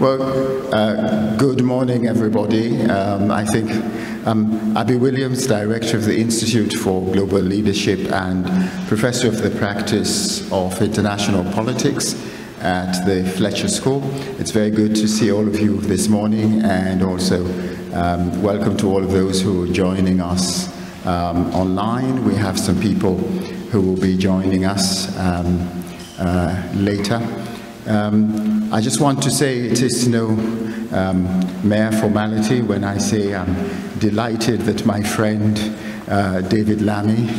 Well, uh, good morning, everybody. Um, I think I'm Abi Williams, Director of the Institute for Global Leadership and Professor of the Practice of International Politics at the Fletcher School. It's very good to see all of you this morning and also um, welcome to all of those who are joining us um, online. We have some people who will be joining us um, uh, later. Um, I just want to say it is no um, mere formality when I say I'm delighted that my friend uh, David Lammy,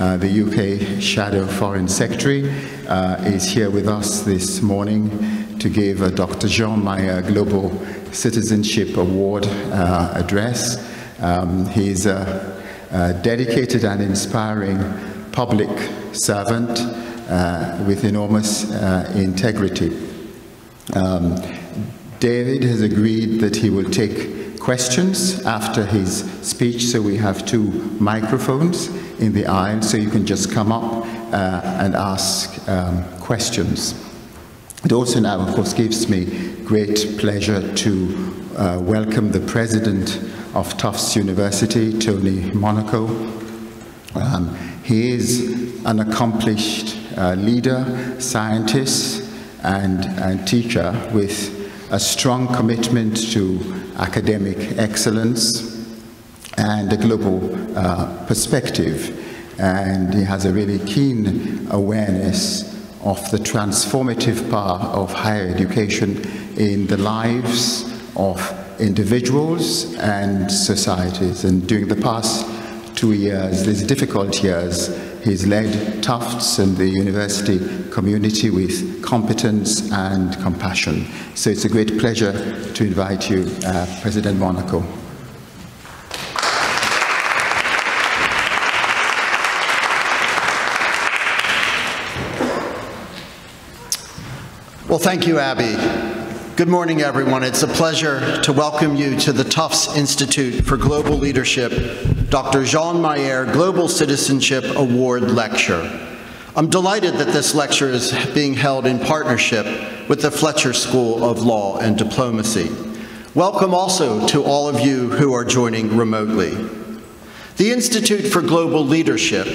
uh, the UK Shadow Foreign Secretary, uh, is here with us this morning to give a Dr. Jean Mayer Global Citizenship Award uh, address. Um, he's a, a dedicated and inspiring public servant uh, with enormous uh, integrity. Um, David has agreed that he will take questions after his speech, so we have two microphones in the aisle, so you can just come up uh, and ask um, questions. It also now, of course, gives me great pleasure to uh, welcome the president of Tufts University, Tony Monaco. Um, he is an accomplished uh, leader, scientist, and, and teacher with a strong commitment to academic excellence and a global uh, perspective. And he has a really keen awareness of the transformative power of higher education in the lives of individuals and societies. And during the past two years, these difficult years, He's led Tufts and the university community with competence and compassion. So it's a great pleasure to invite you, uh, President Monaco. Well, thank you, Abi. Good morning, everyone. It's a pleasure to welcome you to the Tufts Institute for Global Leadership, Dr. Jean Mayer Global Citizenship Award Lecture. I'm delighted that this lecture is being held in partnership with the Fletcher School of Law and Diplomacy. Welcome also to all of you who are joining remotely. The Institute for Global Leadership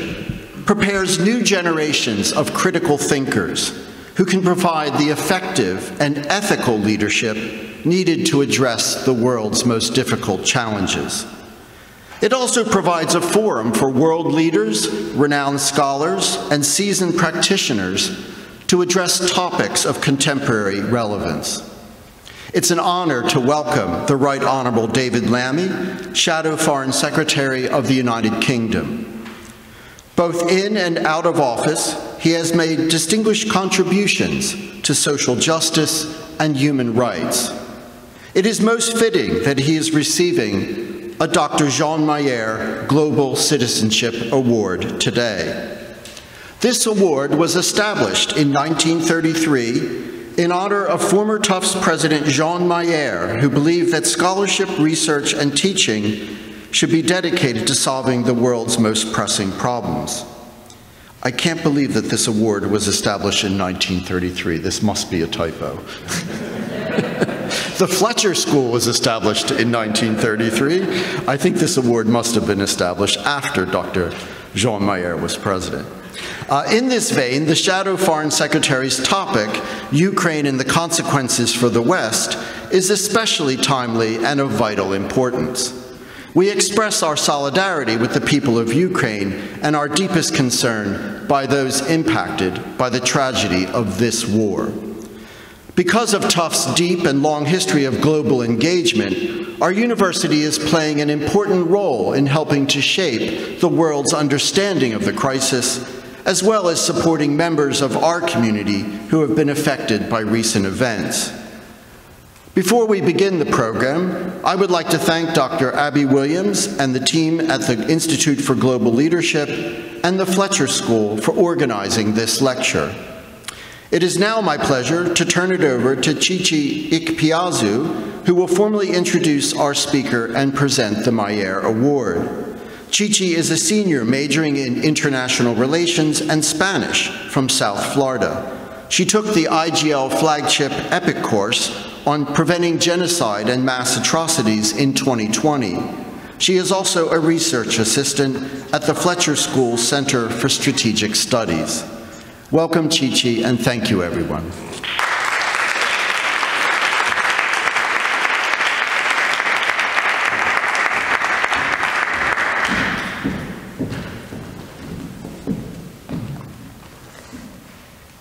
prepares new generations of critical thinkers who can provide the effective and ethical leadership needed to address the world's most difficult challenges. It also provides a forum for world leaders, renowned scholars, and seasoned practitioners to address topics of contemporary relevance. It's an honor to welcome the Right Honorable David Lammy, Shadow Foreign Secretary of the United Kingdom. Both in and out of office, he has made distinguished contributions to social justice and human rights. It is most fitting that he is receiving a Dr. Jean Mayer Global Citizenship Award today. This award was established in 1933 in honor of former Tufts President Jean Mayer, who believed that scholarship, research, and teaching should be dedicated to solving the world's most pressing problems. I can't believe that this award was established in 1933. This must be a typo. the Fletcher School was established in 1933. I think this award must have been established after Dr. Jean Mayer was president. Uh, in this vein, the Shadow Foreign Secretary's topic, Ukraine and the Consequences for the West, is especially timely and of vital importance. We express our solidarity with the people of Ukraine and our deepest concern by those impacted by the tragedy of this war. Because of Tufts' deep and long history of global engagement, our university is playing an important role in helping to shape the world's understanding of the crisis, as well as supporting members of our community who have been affected by recent events. Before we begin the program, I would like to thank Dr. Abi Williams and the team at the Institute for Global Leadership and the Fletcher School for organizing this lecture. It is now my pleasure to turn it over to Chichi Ikpeazu, who will formally introduce our speaker and present the Mayer Award. Chichi is a senior majoring in international relations and Spanish from South Florida. She took the IGL flagship EPIC course on preventing genocide and mass atrocities in 2020. She is also a research assistant at the Fletcher School Center for Strategic Studies. Welcome, Chichi, and thank you, everyone.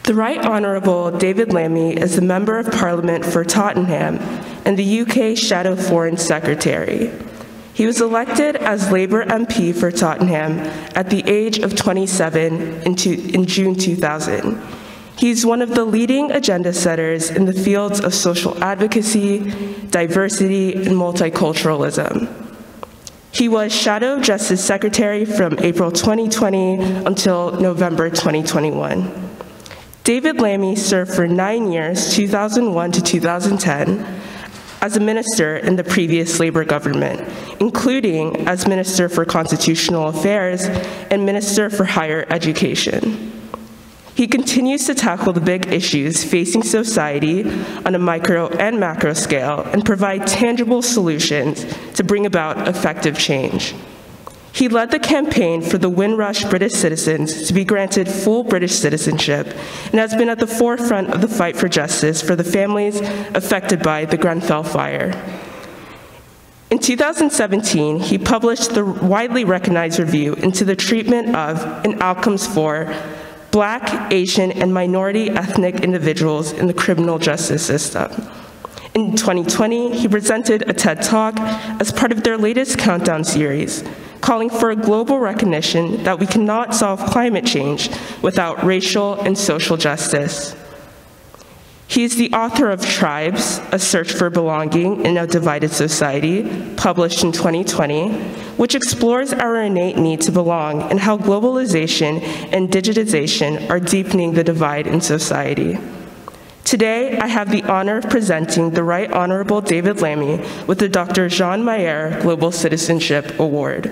The Right Honourable David Lammy is the Member of Parliament for Tottenham and the UK Shadow Foreign Secretary. He was elected as Labour MP for Tottenham at the age of 27 in, two, in June 2000. He's one of the leading agenda setters in the fields of social advocacy, diversity, and multiculturalism. He was Shadow Justice Secretary from April 2020 until November 2021. David Lammy served for nine years, 2001 to 2010, as a minister in the previous Labour government, including as Minister for Constitutional Affairs and Minister for Higher Education. He continues to tackle the big issues facing society on a micro and macro scale and provide tangible solutions to bring about effective change. He led the campaign for the Windrush British citizens to be granted full British citizenship and has been at the forefront of the fight for justice for the families affected by the Grenfell fire. In 2017, he published the widely recognized review into the treatment of and outcomes for Black, Asian, and minority ethnic individuals in the criminal justice system. In 2020, he presented a TED Talk as part of their latest Countdown series, calling for a global recognition that we cannot solve climate change without racial and social justice. He is the author of Tribes, A Search for Belonging in a Divided Society, published in 2020, which explores our innate need to belong and how globalization and digitization are deepening the divide in society. Today, I have the honor of presenting the Right Honorable David Lammy with the Dr. Jean Mayer Global Citizenship Award.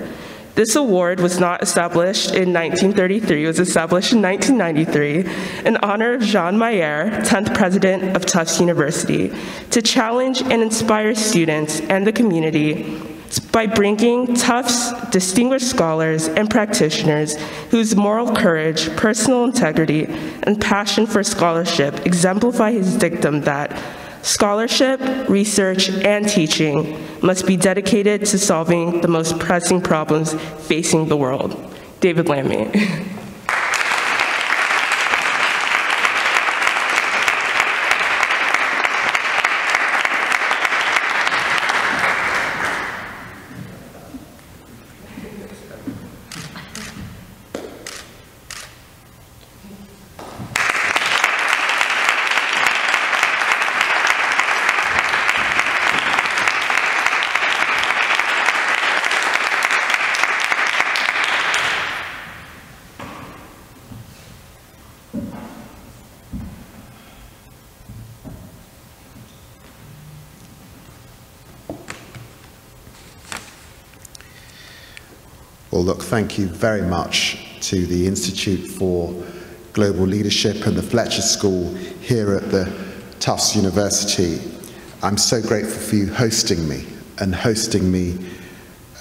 This award was not established in 1933, it was established in 1993 in honor of Jean Mayer, 10th president of Tufts University, to challenge and inspire students and the community by bringing Tufts distinguished scholars and practitioners whose moral courage, personal integrity, and passion for scholarship exemplify his dictum that scholarship, research, and teaching must be dedicated to solving the most pressing problems facing the world. David Lammy. Well, look, thank you very much to the Institute for Global Leadership and the Fletcher School here at the Tufts University. I'm so grateful for you hosting me and hosting me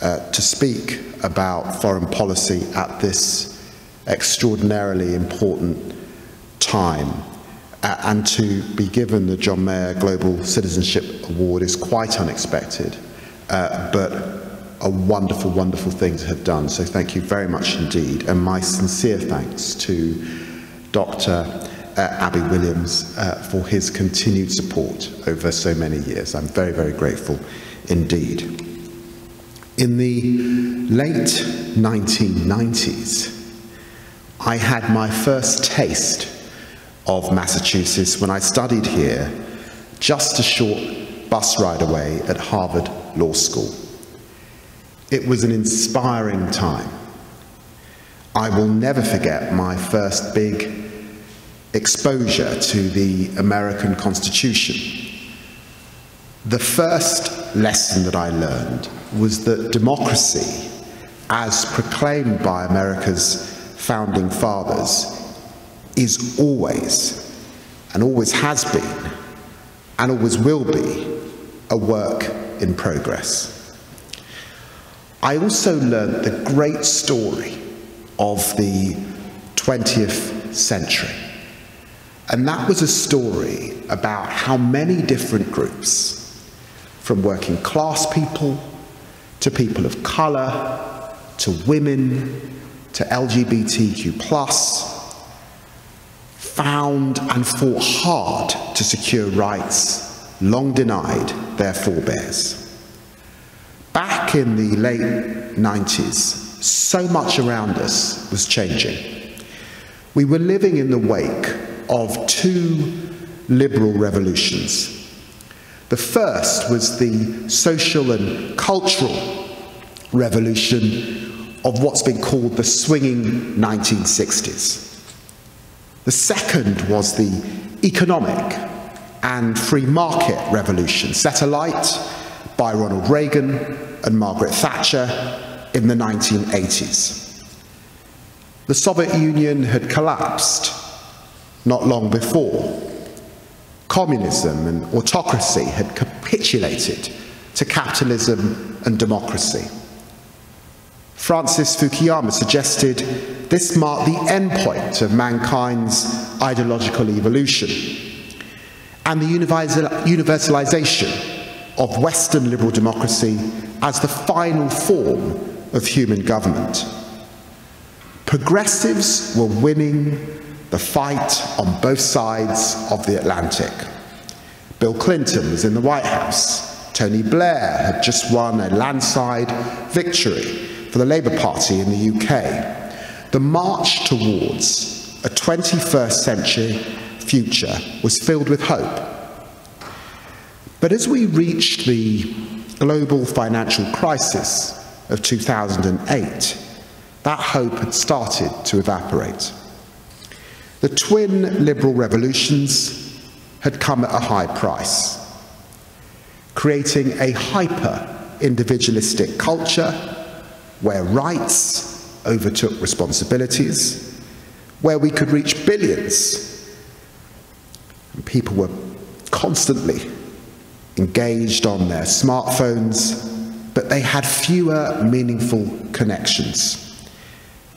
uh, to speak about foreign policy at this extraordinarily important time. Uh, and to be given the John Mayer Global Citizenship Award is quite unexpected, uh, but a wonderful, wonderful thing to have done. So thank you very much indeed. And my sincere thanks to Dr. Uh, Abi Williams uh, for his continued support over so many years. I'm very, very grateful indeed. In the late 1990s, I had my first taste of Massachusetts when I studied here, just a short bus ride away at Harvard Law School. It was an inspiring time. I will never forget my first big exposure to the American Constitution. The first lesson that I learned was that democracy, as proclaimed by America's founding fathers, is always, and always has been, and always will be, a work in progress. I also learned the great story of the 20th century. And that was a story about how many different groups, from working class people to people of colour to women to LGBTQ, found and fought hard to secure rights long denied their forebears. Back in the late 90s, so much around us was changing. We were living in the wake of two liberal revolutions. The first was the social and cultural revolution of what's been called the swinging 1960s. The second was the economic and free market revolution set alight by Ronald Reagan and Margaret Thatcher in the 1980s. The Soviet Union had collapsed not long before. Communism and autocracy had capitulated to capitalism and democracy. Francis Fukuyama suggested this marked the endpoint of mankind's ideological evolution and the universalization of Western liberal democracy as the final form of human government. Progressives were winning the fight on both sides of the Atlantic. Bill Clinton was in the White House. Tony Blair had just won a landslide victory for the Labour Party in the UK. The march towards a 21st century future was filled with hope. But as we reached the global financial crisis of 2008, that hope had started to evaporate. The twin liberal revolutions had come at a high price, creating a hyper individualistic culture where rights overtook responsibilities, where we could reach billions. And people were constantly engaged on their smartphones, but they had fewer meaningful connections.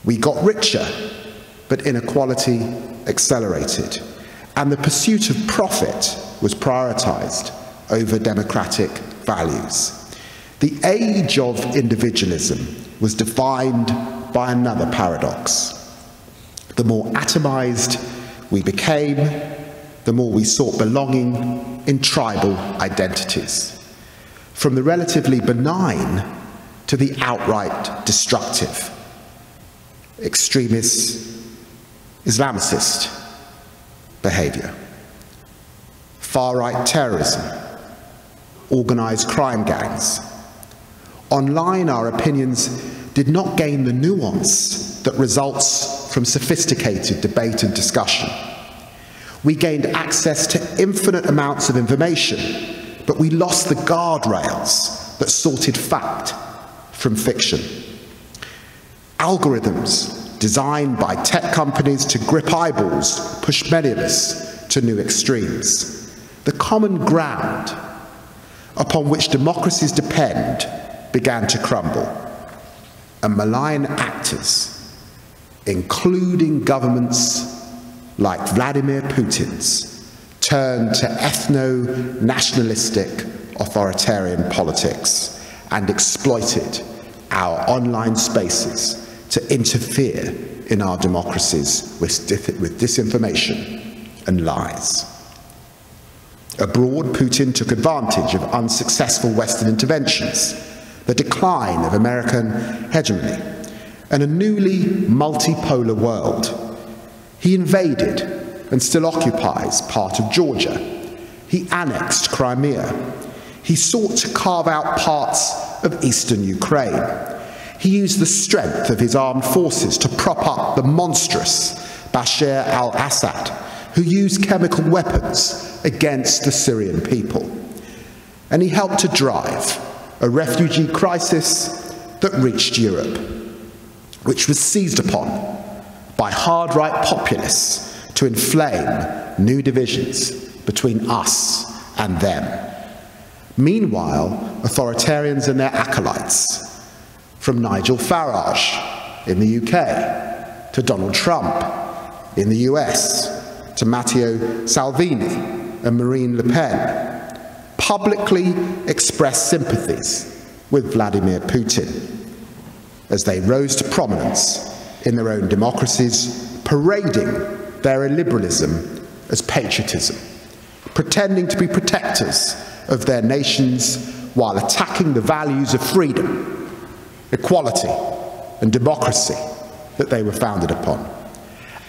We got richer, but inequality accelerated, and the pursuit of profit was prioritized over democratic values. The age of individualism was defined by another paradox. The more atomized we became, the more we sought belonging in tribal identities. From the relatively benign to the outright destructive. Extremist Islamicist behavior, far right terrorism, organized crime gangs. Online, our opinions did not gain the nuance that results from sophisticated debate and discussion. We gained access to infinite amounts of information, but we lost the guardrails that sorted fact from fiction. Algorithms designed by tech companies to grip eyeballs, push many of us to new extremes. The common ground upon which democracies depend began to crumble, and malign actors, including governments like Vladimir Putin's, turned to ethno nationalistic authoritarian politics and exploited our online spaces to interfere in our democracies with, with disinformation and lies. Abroad, Putin took advantage of unsuccessful Western interventions, the decline of American hegemony, and a newly multipolar world. He invaded and still occupies part of Georgia. He annexed Crimea. He sought to carve out parts of eastern Ukraine he used the strength of his armed forces to prop up the monstrous Bashar al Assad, who used chemical weapons against the Syrian people. And he helped to drive a refugee crisis that reached Europe, which was seized upon by hard right populists to inflame new divisions between us and them. Meanwhile, authoritarians and their acolytes, from Nigel Farage in the UK to Donald Trump in the US to Matteo Salvini and Marine Le Pen, publicly expressed sympathies with Vladimir Putin as they rose to prominence in their own democracies, parading their illiberalism as patriotism, pretending to be protectors of their nations while attacking the values of freedom, equality, and democracy that they were founded upon.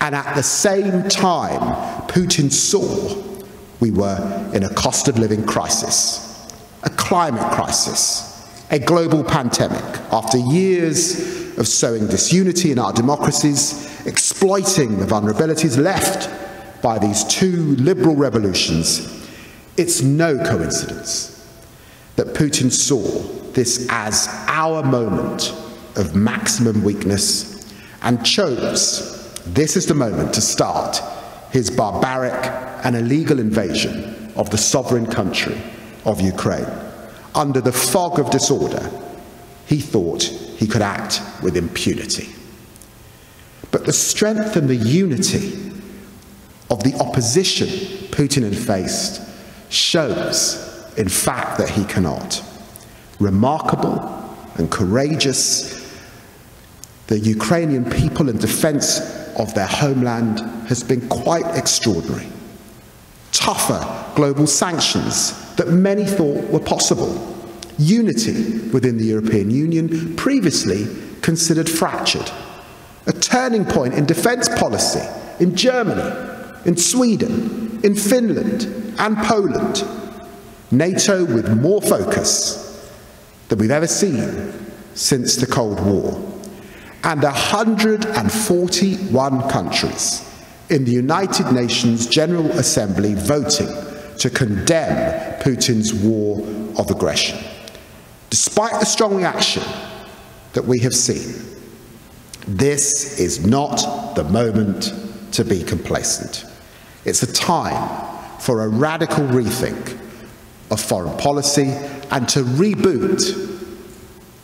And at the same time, Putin saw we were in a cost of living crisis, a climate crisis, a global pandemic. After years of sowing disunity in our democracies, exploiting the vulnerabilities left by these two liberal revolutions, it's no coincidence that Putin saw this as our moment of maximum weakness and chose this is the moment to start his barbaric and illegal invasion of the sovereign country of Ukraine. Under the fog of disorder, he thought he could act with impunity. But the strength and the unity of the opposition Putin had faced shows, in fact, that he cannot. Remarkable and courageous, the Ukrainian people in defense of their homeland has been quite extraordinary. Tougher global sanctions that many thought were possible. Unity within the European Union, previously considered fractured. A turning point in defense policy in Germany, in Sweden, in Finland, and Poland. NATO with more focus than we've ever seen since the Cold War and 141 countries in the United Nations General Assembly voting to condemn Putin's war of aggression. Despite the strong reaction that we have seen, this is not the moment to be complacent. It's a time for a radical rethink of foreign policy and to reboot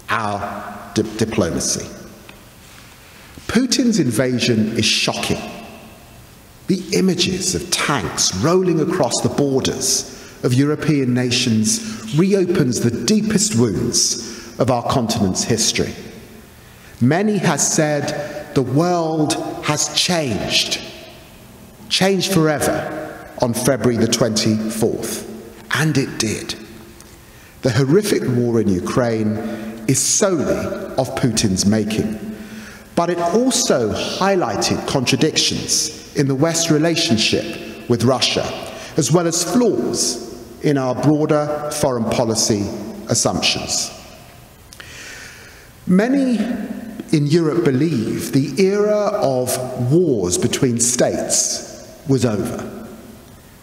our di diplomacy. Putin's invasion is shocking. The images of tanks rolling across the borders of European nations reopens the deepest wounds of our continent's history. Many have said the world has changed, changed forever on February the 24th, and it did. The horrific war in Ukraine is solely of Putin's making but it also highlighted contradictions in the West's relationship with Russia, as well as flaws in our broader foreign policy assumptions. Many in Europe believe the era of wars between states was over.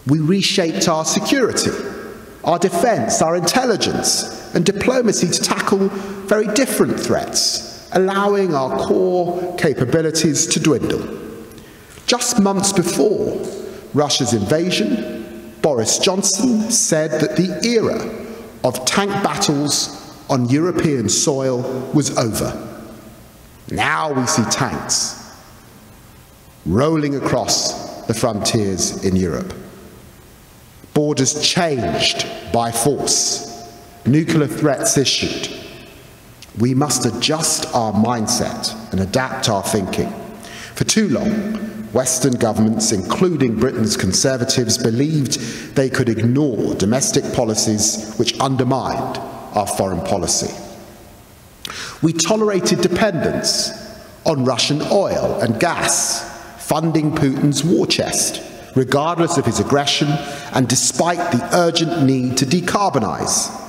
We reshaped our security, our defense, our intelligence, and diplomacy to tackle very different threats allowing our core capabilities to dwindle. Just months before Russia's invasion, Boris Johnson said that the era of tank battles on European soil was over. Now we see tanks rolling across the frontiers in Europe. Borders changed by force, nuclear threats issued, we must adjust our mindset and adapt our thinking. For too long, Western governments, including Britain's Conservatives, believed they could ignore domestic policies which undermined our foreign policy. We tolerated dependence on Russian oil and gas, funding Putin's war chest, regardless of his aggression and despite the urgent need to decarbonize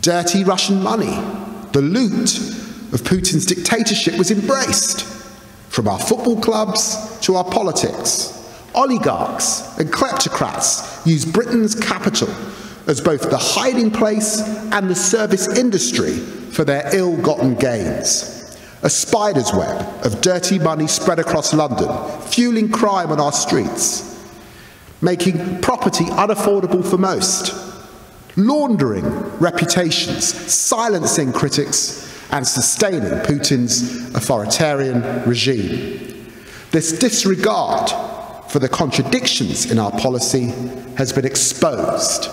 dirty Russian money, the loot of Putin's dictatorship was embraced, from our football clubs to our politics. Oligarchs and kleptocrats use Britain's capital as both the hiding place and the service industry for their ill gotten gains. A spider's web of dirty money spread across London, fueling crime on our streets. making property unaffordable for most, laundering reputations, silencing critics, and sustaining Putin's authoritarian regime. This disregard for the contradictions in our policy has been exposed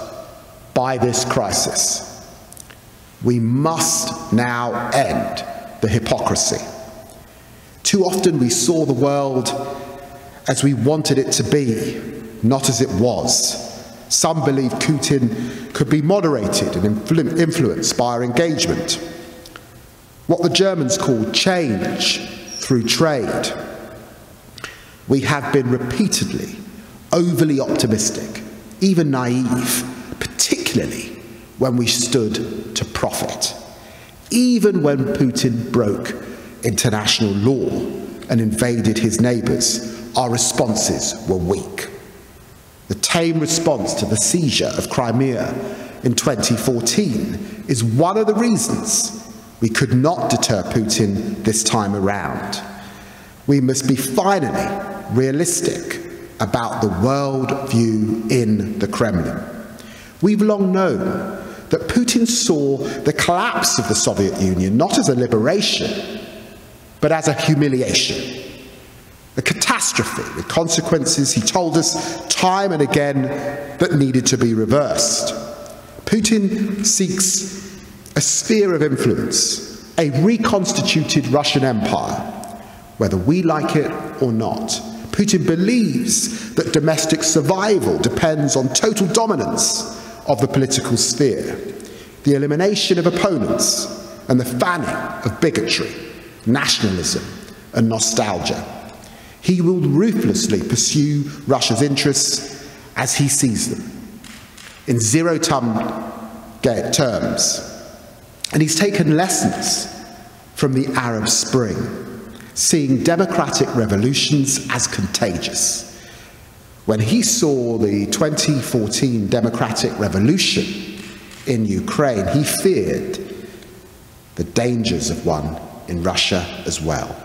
by this crisis. We must now end the hypocrisy. Too often we saw the world as we wanted it to be, not as it was. Some believe Putin could be moderated and influ influenced by our engagement. What the Germans call change through trade. We have been repeatedly overly optimistic, even naive, particularly when we stood to profit. Even when Putin broke international law and invaded his neighbours, our responses were weak. The tame response to the seizure of Crimea in 2014 is one of the reasons we could not deter Putin this time around. We must be finally realistic about the world view in the Kremlin. We've long known that Putin saw the collapse of the Soviet Union not as a liberation, but as a humiliation, a catastrophe with consequences he told us time and again that needed to be reversed. Putin seeks a sphere of influence, a reconstituted Russian empire, whether we like it or not. Putin believes that domestic survival depends on total dominance of the political sphere, the elimination of opponents, and the fanning of bigotry, nationalism, and nostalgia. He will ruthlessly pursue Russia's interests as he sees them, in zero terms. And he's taken lessons from the Arab Spring, seeing democratic revolutions as contagious. When he saw the 2014 democratic revolution in Ukraine, he feared the dangers of one in Russia as well.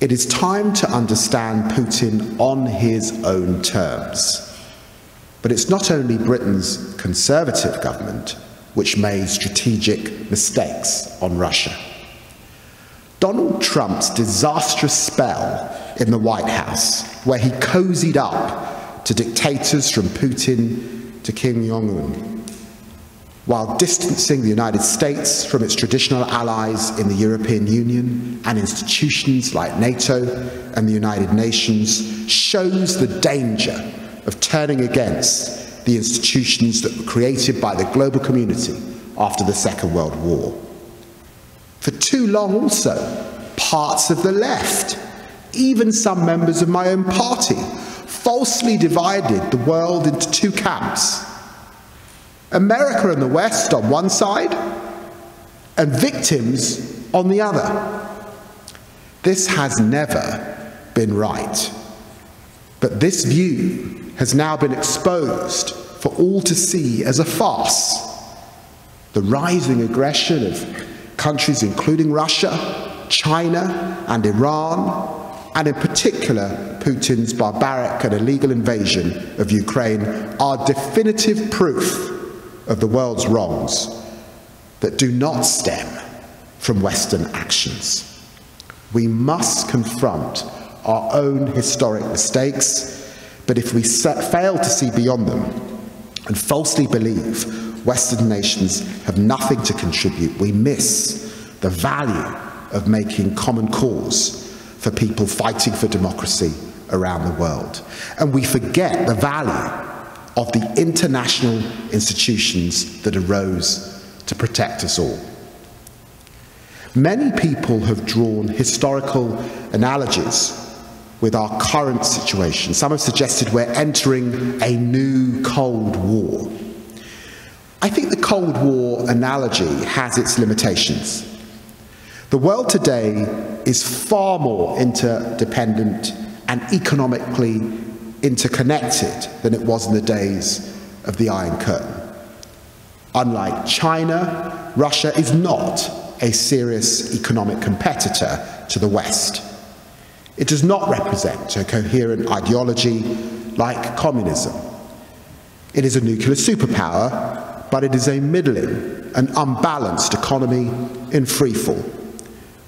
It is time to understand Putin on his own terms. But it's not only Britain's Conservative government which made strategic mistakes on Russia. Donald Trump's disastrous spell in the White House, where he cozied up to dictators from Putin to Kim Jong un, while distancing the United States from its traditional allies in the European Union and institutions like NATO and the United Nations, shows the danger of turning against the institutions that were created by the global community after the Second World War. For too long, also, parts of the left, even some members of my own party, falsely divided the world into two camps America and the West on one side, and victims on the other. This has never been right. But this view has now been exposed for all to see as a farce. The rising aggression of countries including Russia, China, and Iran, and in particular Putin's barbaric and illegal invasion of Ukraine, are definitive proof of the world's wrongs that do not stem from Western actions. We must confront our own historic mistakes but if we fail to see beyond them and falsely believe Western nations have nothing to contribute, we miss the value of making common cause for people fighting for democracy around the world. And we forget the value of the international institutions that arose to protect us all. Many people have drawn historical analogies with our current situation. Some have suggested we're entering a new Cold War. I think the Cold War analogy has its limitations. The world today is far more interdependent and economically interconnected than it was in the days of the Iron Curtain. Unlike China, Russia is not a serious economic competitor to the West. It does not represent a coherent ideology like communism. It is a nuclear superpower, but it is a middling and unbalanced economy in freefall,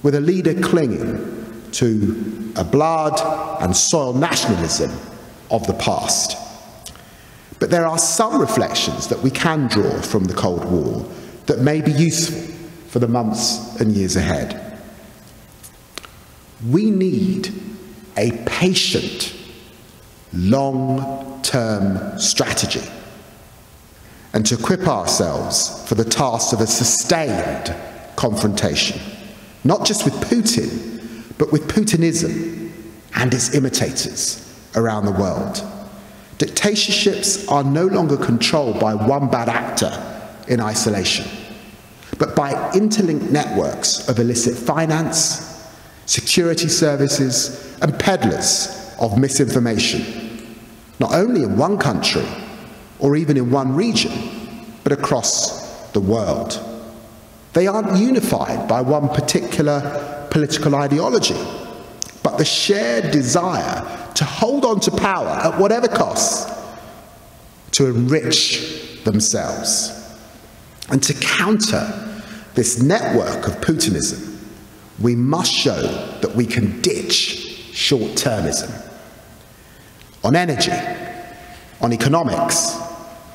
with a leader clinging to a blood and soil nationalism of the past. But there are some reflections that we can draw from the Cold War that may be useful for the months and years ahead. We need a patient, long term strategy and to equip ourselves for the task of a sustained confrontation, not just with Putin, but with Putinism and its imitators around the world. Dictatorships are no longer controlled by one bad actor in isolation, but by interlinked networks of illicit finance, security services, and peddlers of misinformation, not only in one country or even in one region, but across the world. They aren't unified by one particular political ideology, but the shared desire to hold on to power at whatever cost to enrich themselves. And to counter this network of Putinism, we must show that we can ditch short termism on energy, on economics,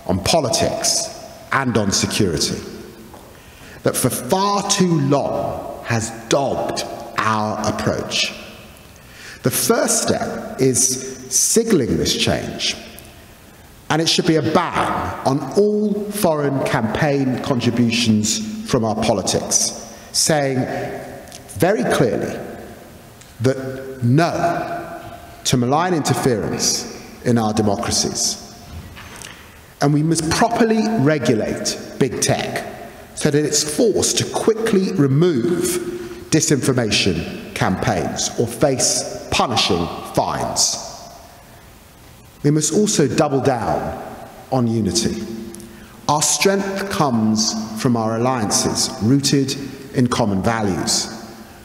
on politics, and on security. That for far too long, has dogged our approach. The first step is signaling this change, and it should be a ban on all foreign campaign contributions from our politics, saying very clearly that no to malign interference in our democracies. And we must properly regulate big tech so that it's forced to quickly remove disinformation campaigns or face punishing fines. We must also double down on unity. Our strength comes from our alliances rooted in common values,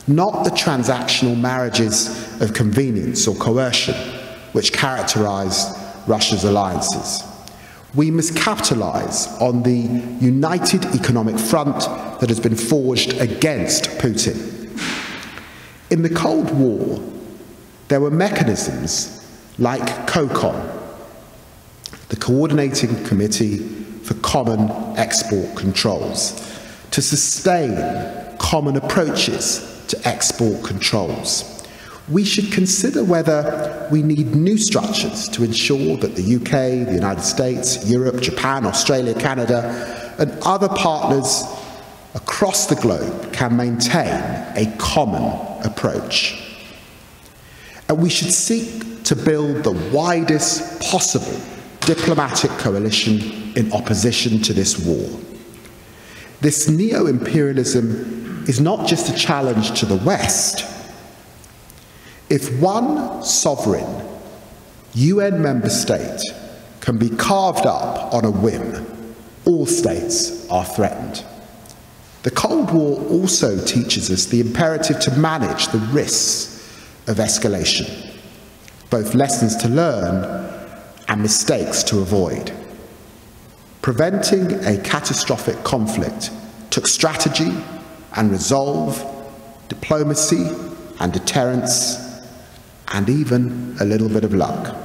not the transactional marriages of convenience or coercion which characterize Russia's alliances we must capitalise on the united economic front that has been forged against Putin. In the Cold War, there were mechanisms like COCOM, the Coordinating Committee for Common Export Controls, to sustain common approaches to export controls we should consider whether we need new structures to ensure that the UK, the United States, Europe, Japan, Australia, Canada, and other partners across the globe can maintain a common approach. And we should seek to build the widest possible diplomatic coalition in opposition to this war. This neo imperialism is not just a challenge to the West if one sovereign UN member state can be carved up on a whim, all states are threatened. The Cold War also teaches us the imperative to manage the risks of escalation, both lessons to learn and mistakes to avoid. Preventing a catastrophic conflict took strategy and resolve, diplomacy and deterrence and even a little bit of luck.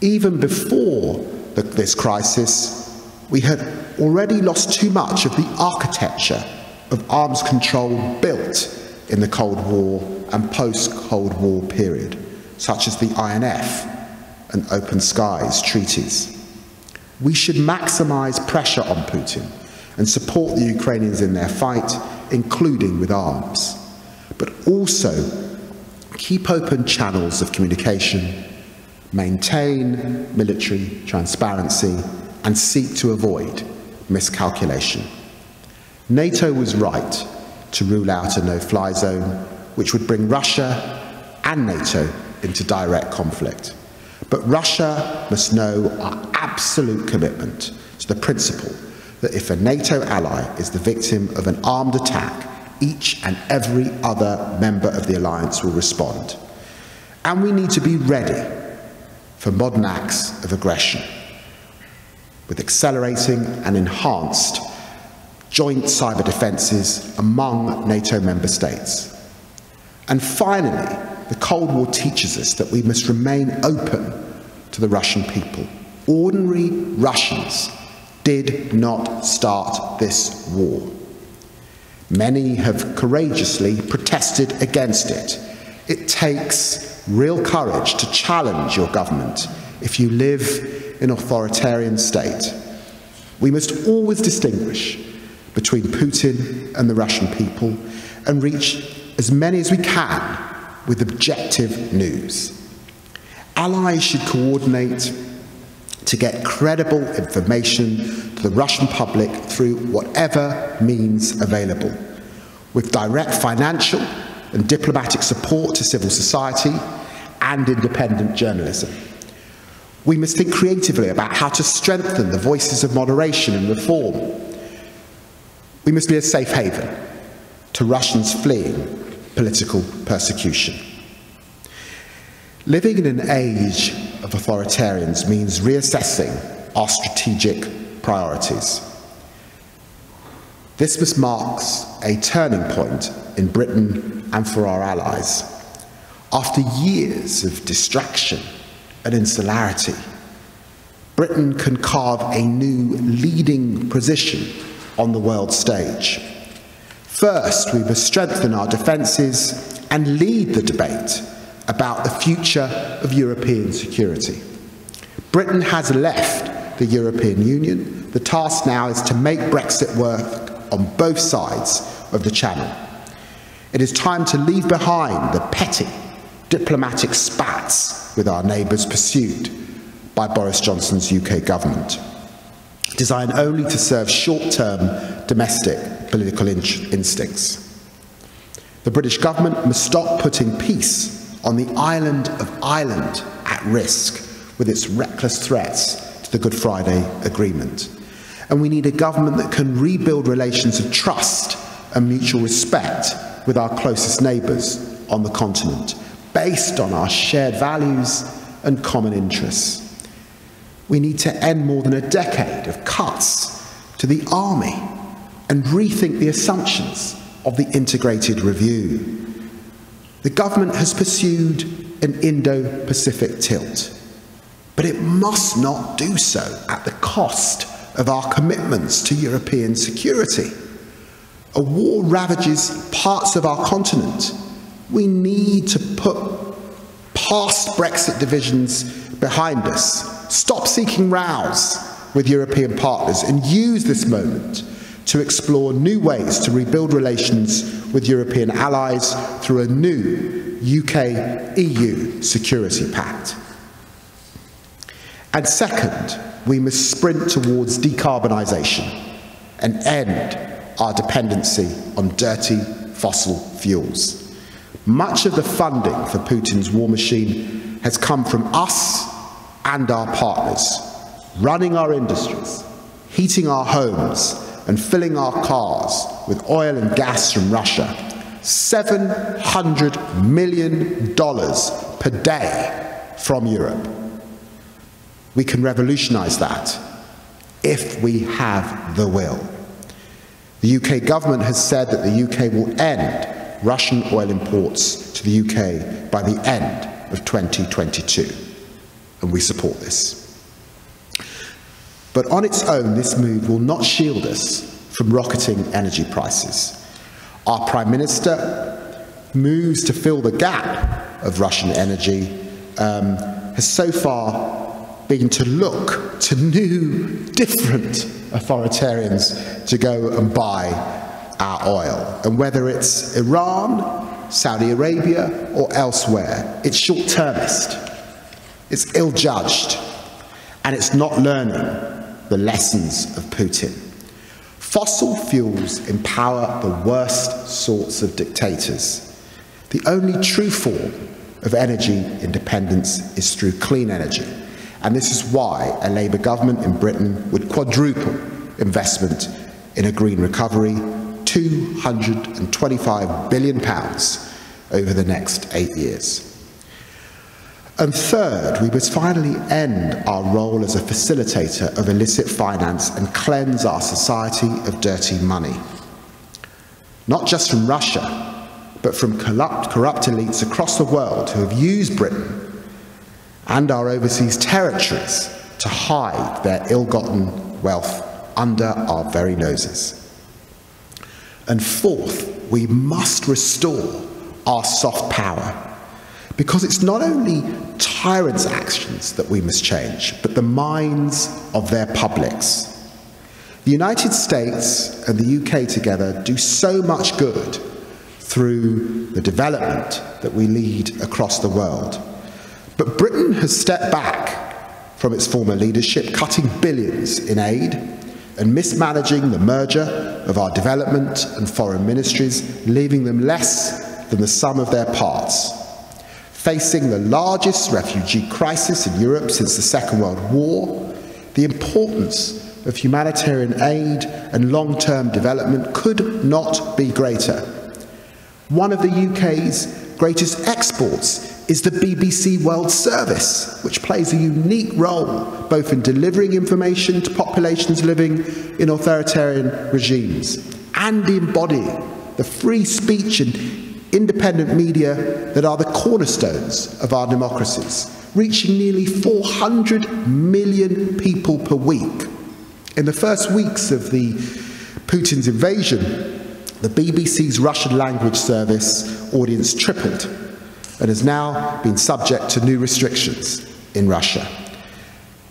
Even before the, this crisis, we had already lost too much of the architecture of arms control built in the Cold War and post Cold War period, such as the INF and Open Skies treaties. We should maximize pressure on Putin and support the Ukrainians in their fight, including with arms, but also keep open channels of communication, maintain military transparency, and seek to avoid miscalculation. NATO was right to rule out a no fly zone, which would bring Russia and NATO into direct conflict. But Russia must know our absolute commitment to the principle that if a NATO ally is the victim of an armed attack, each and every other member of the alliance will respond. And we need to be ready for modern acts of aggression, with accelerating and enhanced joint cyber defences among NATO member states. And finally, the Cold War teaches us that we must remain open to the Russian people. Ordinary Russians did not start this war. Many have courageously protested against it. It takes real courage to challenge your government if you live in an authoritarian state. We must always distinguish between Putin and the Russian people and reach as many as we can with objective news. Allies should coordinate to get credible information to the Russian public through whatever means available, with direct financial and diplomatic support to civil society and independent journalism. We must think creatively about how to strengthen the voices of moderation and reform. We must be a safe haven to Russians fleeing political persecution. Living in an age of authoritarians means reassessing our strategic priorities. This marks a turning point in Britain and for our allies. After years of distraction and insularity, Britain can carve a new leading position on the world stage. First, we must strengthen our defences and lead the debate about the future of European security. Britain has left the European Union. The task now is to make Brexit work on both sides of the Channel. It is time to leave behind the petty diplomatic spats with our neighbours pursued by Boris Johnson's UK government, designed only to serve short term domestic political in instincts. The British government must stop putting peace on the island of Ireland at risk with its reckless threats to the Good Friday Agreement. And we need a government that can rebuild relations of trust and mutual respect with our closest neighbours on the continent, based on our shared values and common interests. We need to end more than a decade of cuts to the army and rethink the assumptions of the integrated review. The government has pursued an Indo Pacific tilt, but it must not do so at the cost of our commitments to European security. A war ravages parts of our continent. We need to put past Brexit divisions behind us, stop seeking rows with European partners, and use this moment to explore new ways to rebuild relations with European allies through a new UK EU security pact. And second, we must sprint towards decarbonisation and end our dependency on dirty fossil fuels. Much of the funding for Putin's war machine has come from us and our partners, running our industries, heating our homes, and filling our cars with oil and gas from Russia, $700 million per day from Europe. We can revolutionise that if we have the will. The UK government has said that the UK will end Russian oil imports to the UK by the end of 2022, and we support this. But on its own, this move will not shield us from rocketing energy prices. Our Prime Minister moves to fill the gap of Russian energy um, has so far been to look to new, different authoritarians to go and buy our oil. And whether it's Iran, Saudi Arabia, or elsewhere, it's short termist, it's ill judged, and it's not learning the lessons of Putin. Fossil fuels empower the worst sorts of dictators. The only true form of energy independence is through clean energy. And this is why a Labour government in Britain would quadruple investment in a green recovery, £225 billion over the next eight years. And third, we must finally end our role as a facilitator of illicit finance and cleanse our society of dirty money. Not just from Russia, but from corrupt, corrupt elites across the world who have used Britain and our overseas territories to hide their ill gotten wealth under our very noses. And fourth, we must restore our soft power. Because it's not only tyrants' actions that we must change, but the minds of their publics. The United States and the UK together do so much good through the development that we lead across the world. But Britain has stepped back from its former leadership, cutting billions in aid and mismanaging the merger of our development and foreign ministries, leaving them less than the sum of their parts. Facing the largest refugee crisis in Europe since the Second World War, the importance of humanitarian aid and long term development could not be greater. One of the UK's greatest exports is the BBC World Service, which plays a unique role both in delivering information to populations living in authoritarian regimes and embodying the free speech and independent media that are the cornerstones of our democracies, reaching nearly 400 million people per week. In the first weeks of the Putin's invasion, the BBC's Russian language service audience tripled and has now been subject to new restrictions in Russia.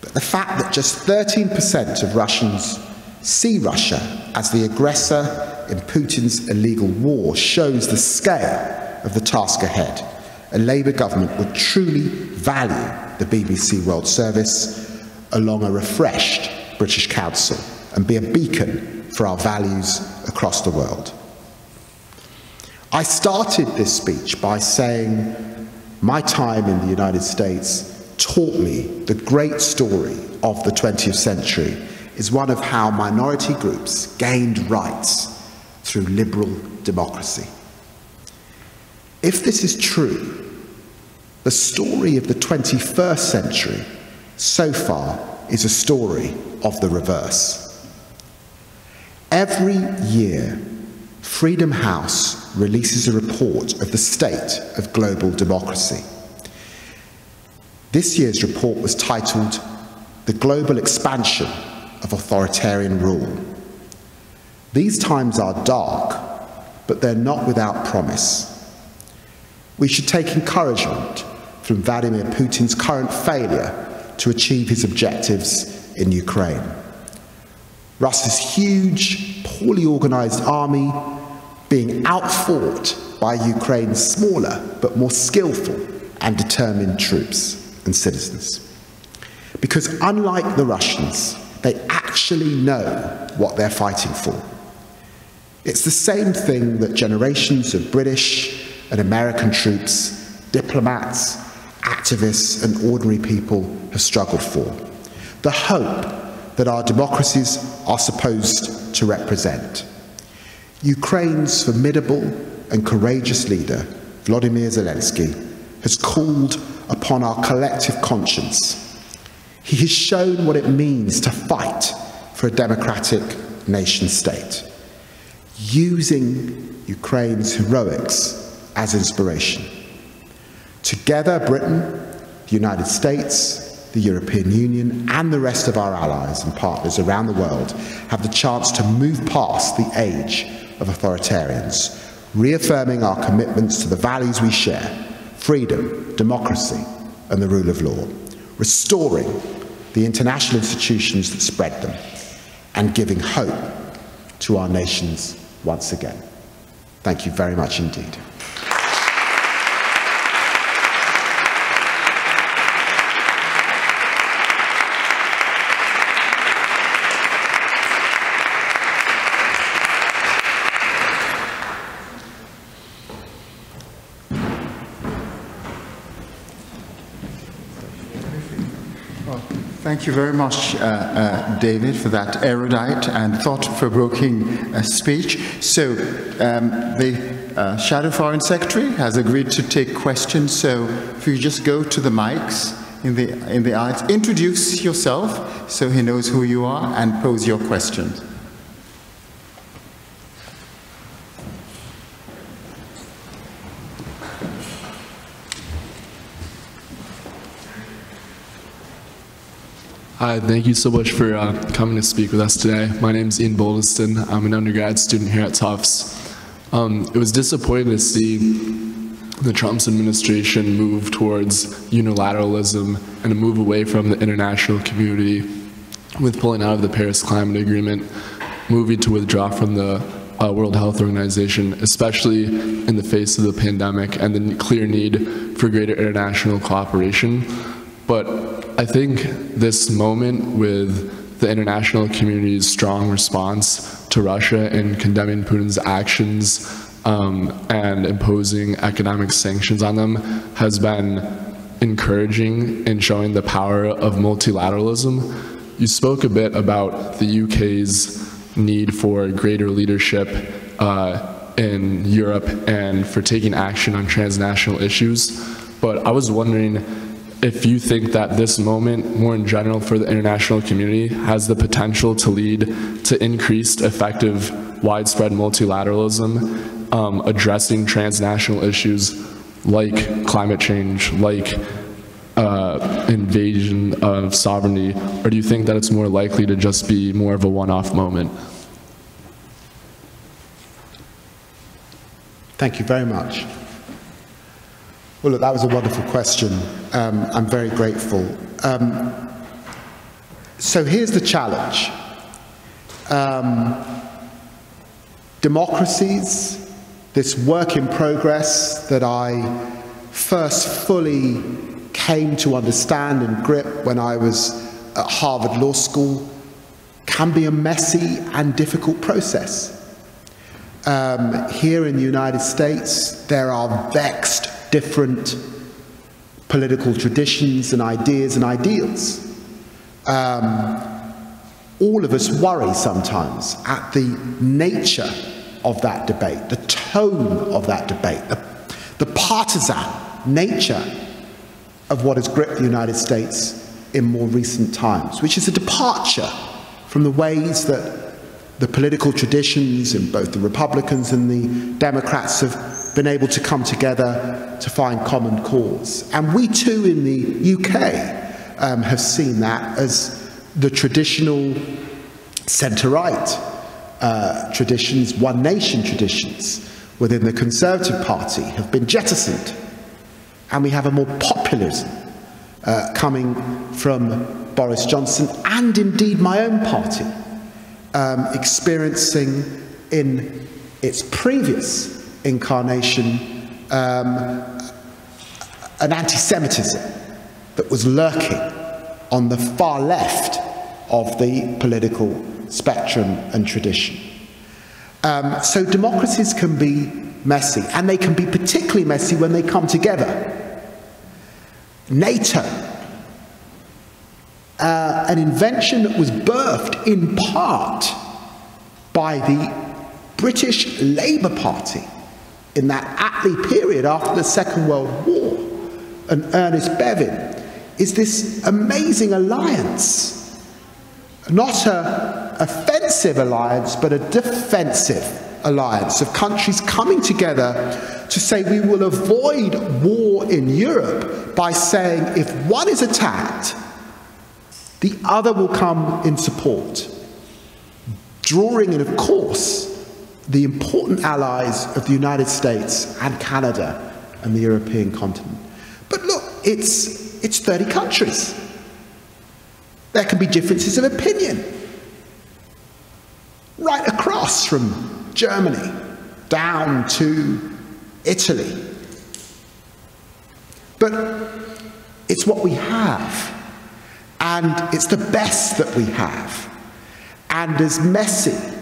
But the fact that just 13% of Russians see Russia as the aggressor in Putin's illegal war shows the scale of the task ahead. A Labour government would truly value the BBC World Service along a refreshed British Council and be a beacon for our values across the world. I started this speech by saying my time in the United States taught me the great story of the 20th century is one of how minority groups gained rights through liberal democracy. If this is true, the story of the 21st century so far is a story of the reverse. Every year, Freedom House releases a report of the state of global democracy. This year's report was titled The Global Expansion of Authoritarian Rule. These times are dark, but they're not without promise. We should take encouragement from Vladimir Putin's current failure to achieve his objectives in Ukraine. Russia's huge, poorly organized army being outfought by Ukraine's smaller but more skillful and determined troops and citizens. Because unlike the Russians, they actually know what they're fighting for. It's the same thing that generations of British and American troops, diplomats, activists, and ordinary people have struggled for. The hope that our democracies are supposed to represent. Ukraine's formidable and courageous leader, Vladimir Zelensky, has called upon our collective conscience. He has shown what it means to fight for a democratic nation state, using Ukraine's heroics as inspiration. Together, Britain, the United States, the European Union, and the rest of our allies and partners around the world have the chance to move past the age of authoritarians, reaffirming our commitments to the values we share freedom, democracy, and the rule of law, restoring the international institutions that spread them, and giving hope to our nations once again. Thank you very much indeed. Oh. Thank you very much, uh, uh, David, for that erudite and thought-provoking uh, speech. So um, the uh, Shadow Foreign Secretary has agreed to take questions, so if you just go to the mics in the, in the aisles, introduce yourself so he knows who you are and pose your questions. Hi, thank you so much for uh, coming to speak with us today. My name is Ian Boldeston. I'm an undergrad student here at Tufts. Um, it was disappointing to see the Trump's administration move towards unilateralism and a move away from the international community with pulling out of the Paris Climate Agreement, moving to withdraw from the uh, World Health Organization, especially in the face of the pandemic and the clear need for greater international cooperation. But I think this moment with the international community's strong response to Russia in condemning Putin's actions um, and imposing economic sanctions on them has been encouraging in showing the power of multilateralism. You spoke a bit about the UK's need for greater leadership uh, in Europe and for taking action on transnational issues, but I was wondering if you think that this moment, more in general for the international community, has the potential to lead to increased effective widespread multilateralism, um, addressing transnational issues like climate change, like uh, invasion of sovereignty, or do you think that it's more likely to just be more of a one-off moment? Thank you very much. Well, look, that was a wonderful question. Um, I'm very grateful. Um, so here's the challenge. Um, democracies, this work in progress that I first fully came to understand and grip when I was at Harvard Law School, can be a messy and difficult process. Um, here in the United States, there are vexed different political traditions and ideas and ideals. Um, all of us worry sometimes at the nature of that debate, the tone of that debate, the, the partisan nature of what has gripped the United States in more recent times, which is a departure from the ways that the political traditions in both the Republicans and the Democrats have been able to come together to find common cause. And we too in the UK um, have seen that as the traditional centre-right uh, traditions, one nation traditions within the Conservative Party have been jettisoned. And we have a more populism uh, coming from Boris Johnson and indeed my own party, um, experiencing in its previous incarnation um, an anti Semitism that was lurking on the far left of the political spectrum and tradition. Um, so democracies can be messy, and they can be particularly messy when they come together. NATO, uh, an invention that was birthed in part by the British Labour Party in that Attlee period after the Second World War and Ernest Bevin is this amazing alliance. Not a offensive alliance, but a defensive alliance of countries coming together to say we will avoid war in Europe by saying if one is attacked, the other will come in support. Drawing in, of course, the important allies of the United States and Canada and the European continent. But look, it's, it's 30 countries. There can be differences of opinion. Right across from Germany down to Italy. But it's what we have. And it's the best that we have. And as messy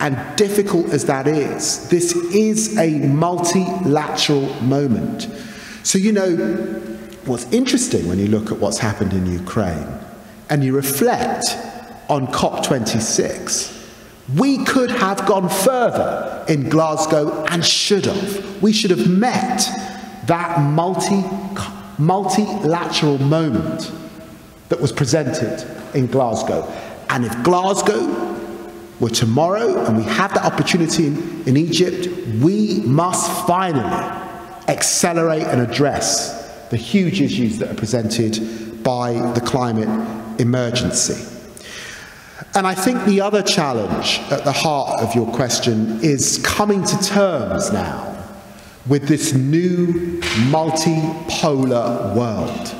and difficult as that is, this is a multilateral moment. So, you know, what's interesting when you look at what's happened in Ukraine and you reflect on COP26, we could have gone further in Glasgow and should have. We should have met that multi, multilateral moment that was presented in Glasgow. And if Glasgow were tomorrow and we have that opportunity in, in Egypt, we must finally accelerate and address the huge issues that are presented by the climate emergency. And I think the other challenge at the heart of your question is coming to terms now with this new multipolar world.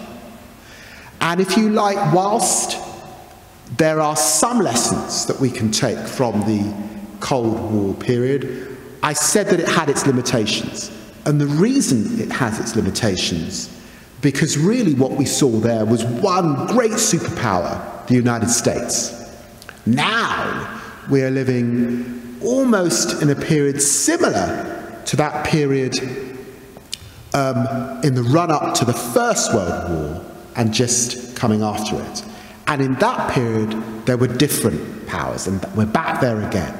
And if you like, whilst there are some lessons that we can take from the Cold War period, I said that it had its limitations. And the reason it has its limitations, because really what we saw there was one great superpower, the United States. Now we are living almost in a period similar to that period um, in the run up to the First World War and just coming after it. And in that period, there were different powers, and we're back there again.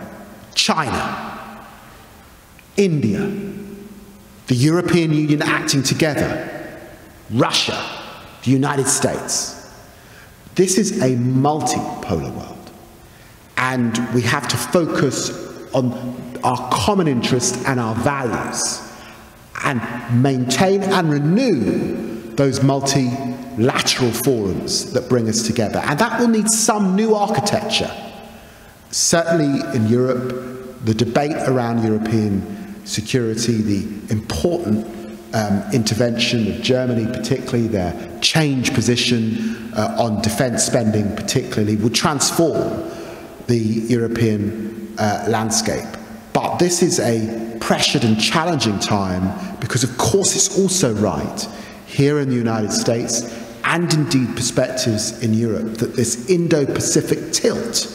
China, India, the European Union acting together, Russia, the United States. This is a multipolar world. And we have to focus on our common interests and our values and maintain and renew those multilateral forums that bring us together. And that will need some new architecture. Certainly in Europe, the debate around European security, the important um, intervention of Germany, particularly their change position uh, on defence spending, particularly, will transform the European uh, landscape. But this is a pressured and challenging time because, of course, it's also right here in the United States and indeed perspectives in Europe that this Indo Pacific tilt,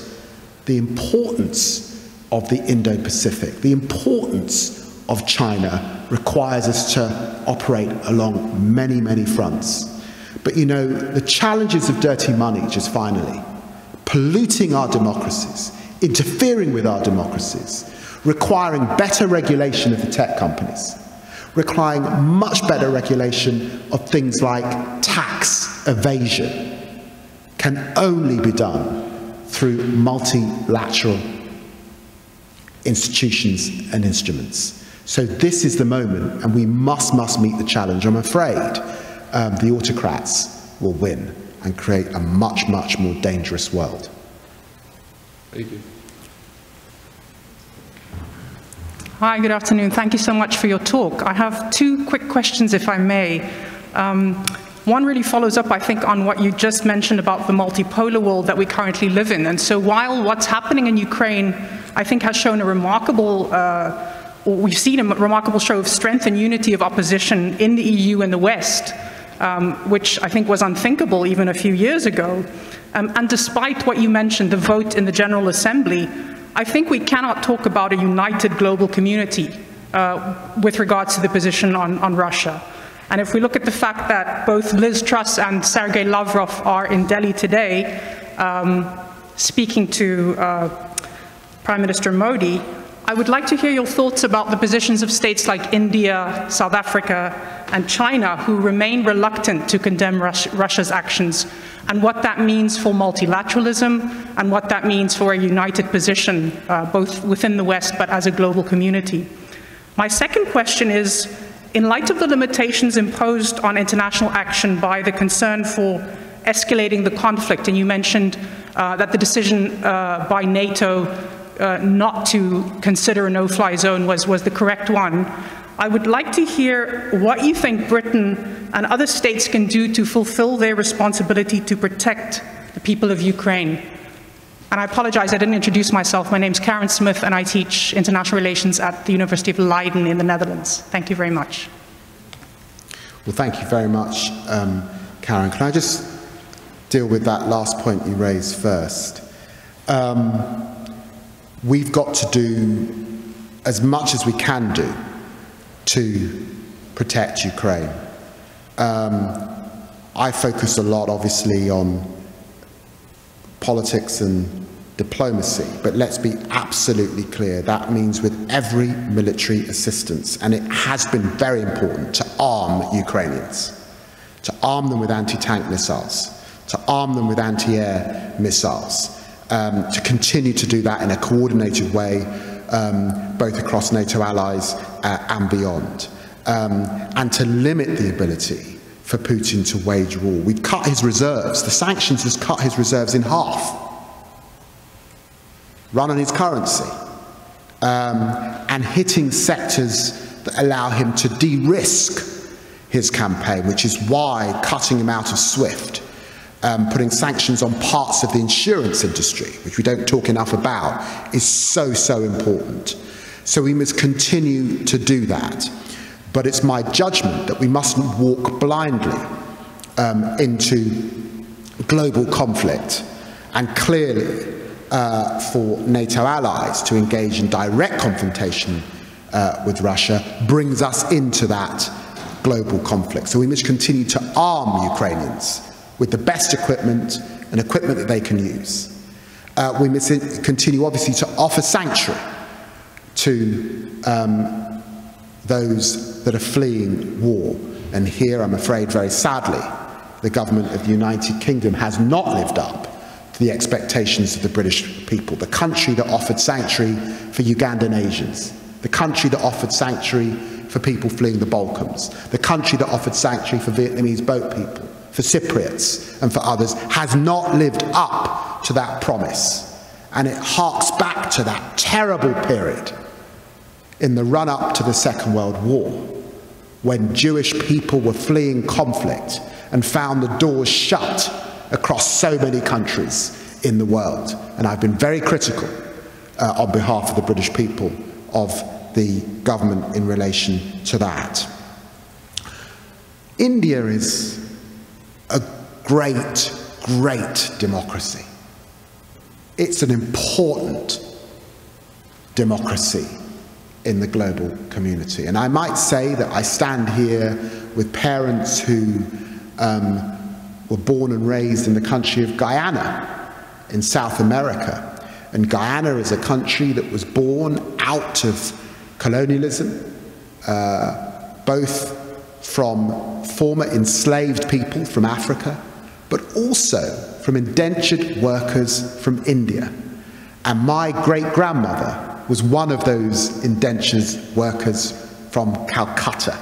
the importance of the Indo Pacific, the importance of China requires us to operate along many, many fronts. But you know, the challenges of dirty money, just finally, polluting our democracies, interfering with our democracies, requiring better regulation of the tech companies, requiring much better regulation of things like tax evasion, can only be done through multilateral institutions and instruments. So this is the moment, and we must, must meet the challenge. I'm afraid um, the autocrats will win and create a much, much more dangerous world. Thank you. Hi, good afternoon. Thank you so much for your talk. I have two quick questions, if I may. Um, one really follows up, I think, on what you just mentioned about the multipolar world that we currently live in. And so while what's happening in Ukraine, I think, has shown a remarkable, uh, we've seen a remarkable show of strength and unity of opposition in the EU and the West, um, which I think was unthinkable even a few years ago. Um, and despite what you mentioned, the vote in the General Assembly, I think we cannot talk about a united global community uh, with regards to the position on, on Russia. And if we look at the fact that both Liz Truss and Sergei Lavrov are in Delhi today, um, speaking to uh, Prime Minister Modi, I would like to hear your thoughts about the positions of states like India, South Africa, and China, who remain reluctant to condemn Rus Russia's actions, and what that means for multilateralism, and what that means for a united position, uh, both within the West but as a global community. My second question is, in light of the limitations imposed on international action by the concern for escalating the conflict, and you mentioned uh, that the decision uh, by NATO uh, not to consider a no-fly zone was, was the correct one. I would like to hear what you think Britain and other states can do to fulfill their responsibility to protect the people of Ukraine. And I apologize, I didn't introduce myself. My name is Karen Smith, and I teach international relations at the University of Leiden in the Netherlands. Thank you very much. Well, thank you very much, um, Karen. Can I just deal with that last point you raised first? Um, we've got to do as much as we can do to protect Ukraine. Um, I focus a lot, obviously, on politics and diplomacy, but let's be absolutely clear that means with every military assistance, and it has been very important to arm Ukrainians, to arm them with anti tank missiles, to arm them with anti air missiles, um, to continue to do that in a coordinated way, um, both across NATO allies uh, and beyond, um, and to limit the ability for Putin to wage war. We've cut his reserves. The sanctions has cut his reserves in half run on his currency, um, and hitting sectors that allow him to de risk his campaign, which is why cutting him out of SWIFT, um, putting sanctions on parts of the insurance industry, which we don't talk enough about, is so, so important. So we must continue to do that. But it's my judgment that we mustn't walk blindly um, into global conflict. And clearly, uh, for NATO allies to engage in direct confrontation uh, with Russia brings us into that global conflict. So we must continue to arm Ukrainians with the best equipment and equipment that they can use. Uh, we must continue, obviously, to offer sanctuary to um, those that are fleeing war. And here, I'm afraid, very sadly, the government of the United Kingdom has not lived up to the expectations of the British people, the country that offered sanctuary for Ugandan Asians, the country that offered sanctuary for people fleeing the Balkans, the country that offered sanctuary for Vietnamese boat people, for Cypriots and for others, has not lived up to that promise. And it harks back to that terrible period in the run up to the Second World War when Jewish people were fleeing conflict and found the doors shut across so many countries in the world. And I've been very critical uh, on behalf of the British people of the government in relation to that. India is a great, great democracy. It's an important democracy in the global community. And I might say that I stand here with parents who um, were born and raised in the country of Guyana in South America. And Guyana is a country that was born out of colonialism, uh, both from former enslaved people from Africa, but also from indentured workers from India. And my great grandmother was one of those indentured workers from Calcutta.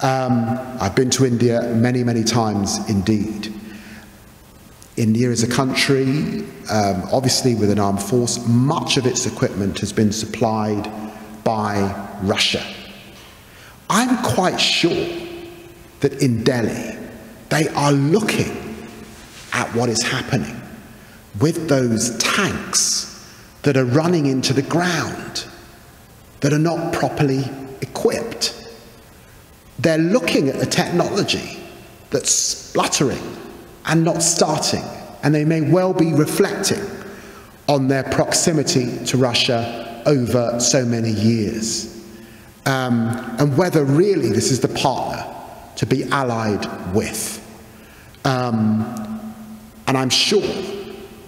Um, I've been to India many, many times indeed. India is a country, um, obviously with an armed force. Much of its equipment has been supplied by Russia. I'm quite sure that in Delhi, they are looking at what is happening with those tanks that are running into the ground, that are not properly equipped. They're looking at the technology that's spluttering and not starting, and they may well be reflecting on their proximity to Russia over so many years. Um, and whether really this is the partner to be allied with. Um, and I'm sure,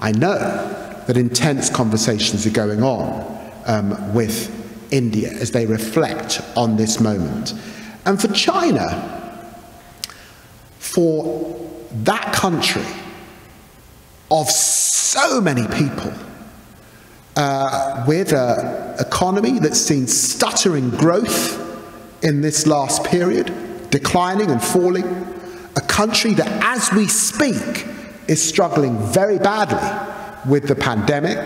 I know, that intense conversations are going on um, with India as they reflect on this moment. And for China, for that country of so many people, uh, with an economy that's seen stuttering growth in this last period, declining and falling, a country that, as we speak, is struggling very badly with the pandemic.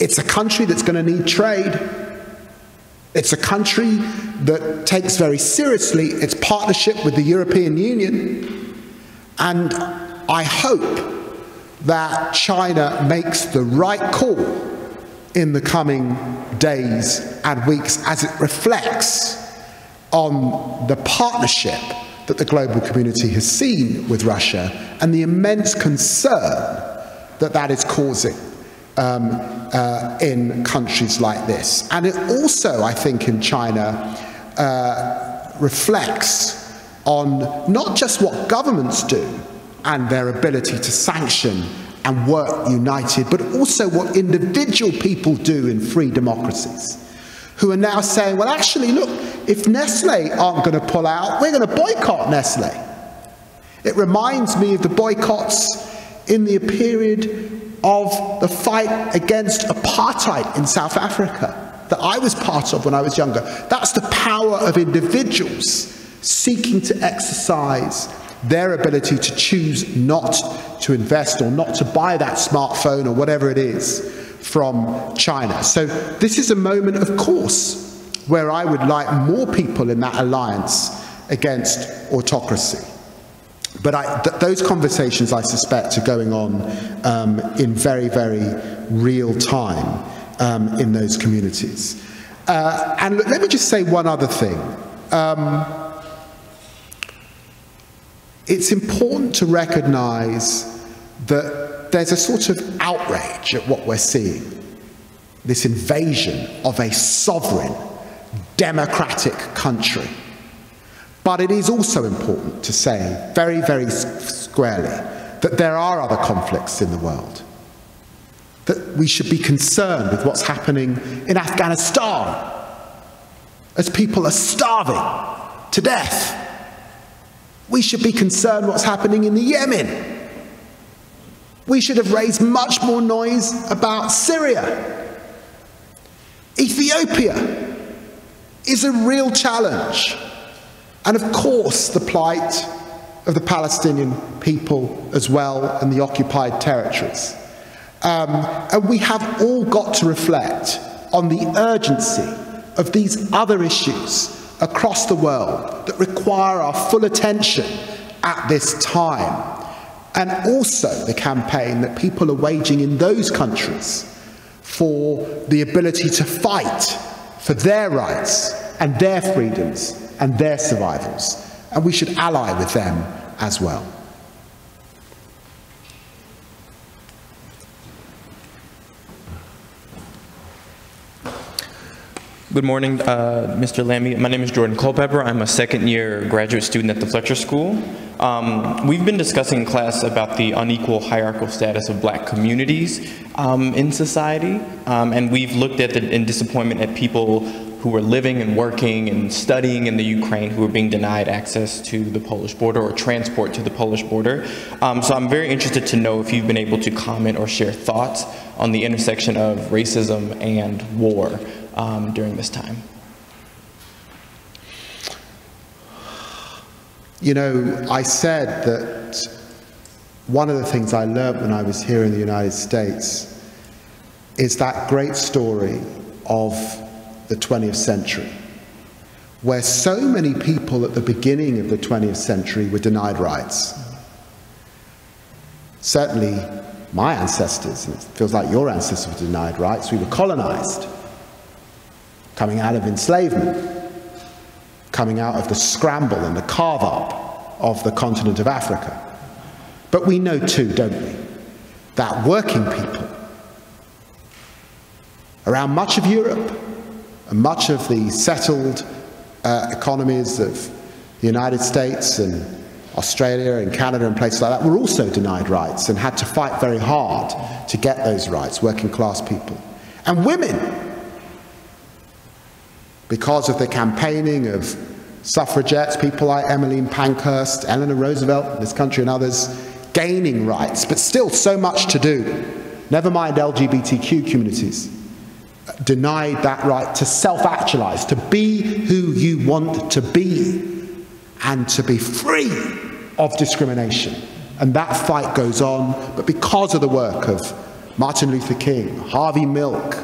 It's a country that's going to need trade. It's a country that takes very seriously its partnership with the European Union. And I hope that China makes the right call in the coming days and weeks as it reflects on the partnership that the global community has seen with Russia and the immense concern that that is causing um, uh, in countries like this. And it also, I think, in China uh, reflects on not just what governments do and their ability to sanction and work united, but also what individual people do in free democracies, who are now saying, well, actually, look, if Nestle aren't going to pull out, we're going to boycott Nestle. It reminds me of the boycotts in the period of the fight against apartheid in South Africa that I was part of when I was younger. That's the power of individuals seeking to exercise their ability to choose not to invest or not to buy that smartphone or whatever it is from China. So, this is a moment, of course, where I would like more people in that alliance against autocracy. But I, th those conversations, I suspect, are going on um, in very, very real time um, in those communities. Uh, and let me just say one other thing. Um, it's important to recognize that there's a sort of outrage at what we're seeing this invasion of a sovereign, democratic country. But it is also important to say, very, very squarely, that there are other conflicts in the world. That we should be concerned with what's happening in Afghanistan as people are starving to death we should be concerned what's happening in the Yemen. We should have raised much more noise about Syria. Ethiopia is a real challenge. And of course, the plight of the Palestinian people as well and the occupied territories. Um, and we have all got to reflect on the urgency of these other issues across the world that require our full attention at this time. And also the campaign that people are waging in those countries for the ability to fight for their rights and their freedoms and their survivals. And we should ally with them as well. Good morning, uh, Mr. Lammy. My name is Jordan Culpepper. I'm a second year graduate student at the Fletcher School. Um, we've been discussing in class about the unequal hierarchical status of black communities um, in society, um, and we've looked at the, in disappointment at people who are living and working and studying in the Ukraine who are being denied access to the Polish border or transport to the Polish border. Um, so I'm very interested to know if you've been able to comment or share thoughts on the intersection of racism and war um, during this time? You know, I said that one of the things I learned when I was here in the United States is that great story of the 20th century, where so many people at the beginning of the 20th century were denied rights. Certainly, my ancestors, and it feels like your ancestors were denied rights, we were colonized coming out of enslavement, coming out of the scramble and the carve up of the continent of Africa. But we know too, don't we, that working people around much of Europe and much of the settled uh, economies of the United States and Australia and Canada and places like that were also denied rights and had to fight very hard to get those rights, working class people. And women because of the campaigning of suffragettes, people like Emmeline Pankhurst, Eleanor Roosevelt this country and others, gaining rights, but still so much to do. Never mind LGBTQ communities. Denied that right to self actualize, to be who you want to be, and to be free of discrimination. And that fight goes on, but because of the work of Martin Luther King, Harvey Milk,